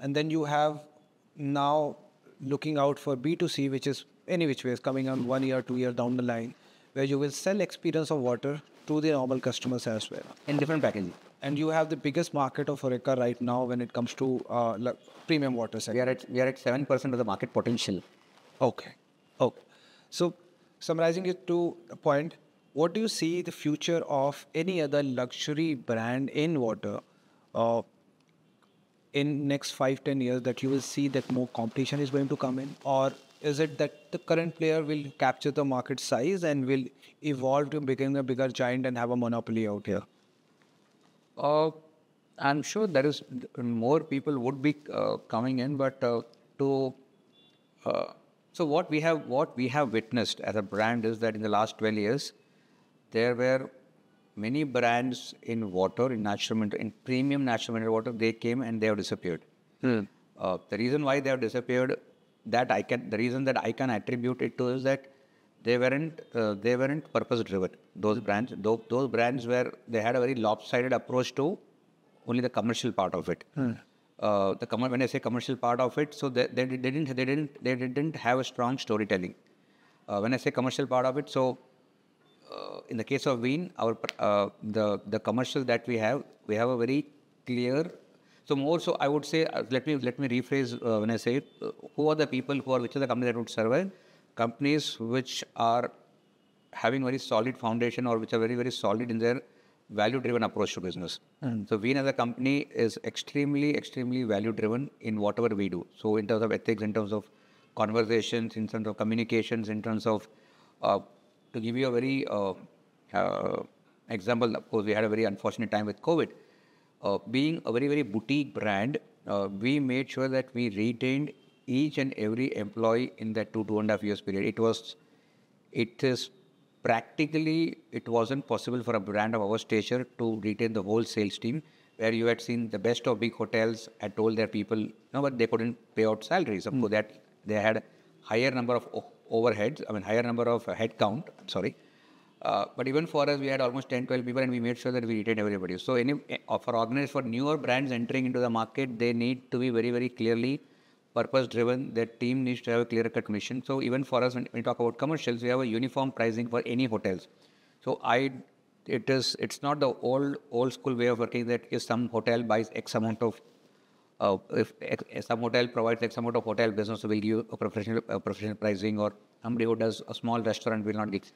And then you have now looking out for B2C, which is any which way is coming on one year, two year down the line, where you will sell experience of water to the normal customers as well. In different packaging. And you have the biggest market of Horeca right now when it comes to uh, premium water We are at we are at seven percent of the market potential. Okay. Okay. So, summarizing it to a point, what do you see the future of any other luxury brand in water uh, in next five, ten years that you will see that more competition is going to come in? Or is it that the current player will capture the market size and will evolve to become a bigger giant and have a monopoly out here? Uh, I'm sure there is more people would be uh, coming in, but uh, to uh, so what we have what we have witnessed as a brand is that in the last 12 years there were many brands in water in natural mineral in premium natural mineral water they came and they have disappeared. Uh, the reason why they have disappeared that I can the reason that I can attribute it to is that they weren't uh, they weren't purpose driven those brands those, those brands were they had a very lopsided approach to only the commercial part of it. Uh, the commer- when I say commercial part of it so they, they, they didn't they didn't they didn't have a strong storytelling. Uh, when I say commercial part of it so in the case of Veen, our uh, the the commercial that we have, we have a very clear. So more so, I would say, uh, let me let me rephrase uh, when I say it. Uh, who are the people who are which are the companies that would survive? Companies which are having very solid foundation or which are very very solid in their value driven approach to business. So Veen as a company is extremely, extremely value driven in whatever we do. So in terms of ethics, in terms of conversations, in terms of communications, in terms of uh, to give you a very uh, uh, example, of course, we had a very unfortunate time with COVID. Uh, being a very, very boutique brand, uh, we made sure that we retained each and every employee in that two, two and a half years period. It was, it is practically, it wasn't possible for a brand of our stature to retain the whole sales team, where you had seen the best of big hotels had told their people, no, but they couldn't pay out salaries. Of course, that they had a higher number of overheads, I mean, higher number of head count, sorry. Uh, but even for us, we had almost 10, 12 people and we made sure that we retained everybody. So any, uh, for organized, for newer brands entering into the market, they need to be very, very clearly purpose driven. Their team needs to have a clear cut mission. So even for us, when we talk about commercials, we have a uniform pricing for any hotels. So I, it is, it's not the old, old school way of working that if some hotel buys X amount of uh, if X, some hotel provides X amount of hotel business, so we'll give you a professional, a professional pricing, or somebody who does a small restaurant will not get.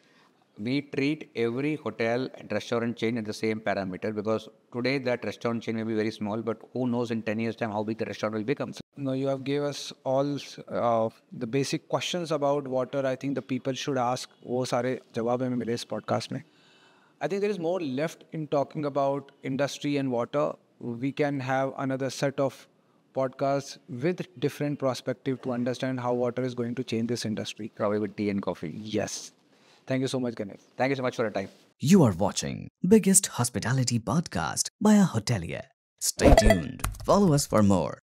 We treat every hotel and restaurant chain at the same parameter because today that restaurant chain may be very small, but who knows in 10 years' time how big the restaurant will become. No, you have gave us all uh, the basic questions about water. I think the people should ask. वो सारे जवाब हमें मिले इस podcast में. I think there is more left in talking about industry and water. We can have another set of podcasts with different perspective to understand how water is going to change this industry. Probably with tea and coffee. Yes. Thank you so much, Ganesh. Thank you so much for your time. You are watching biggest hospitality podcast by a hotelier. Stay tuned. Follow us for more.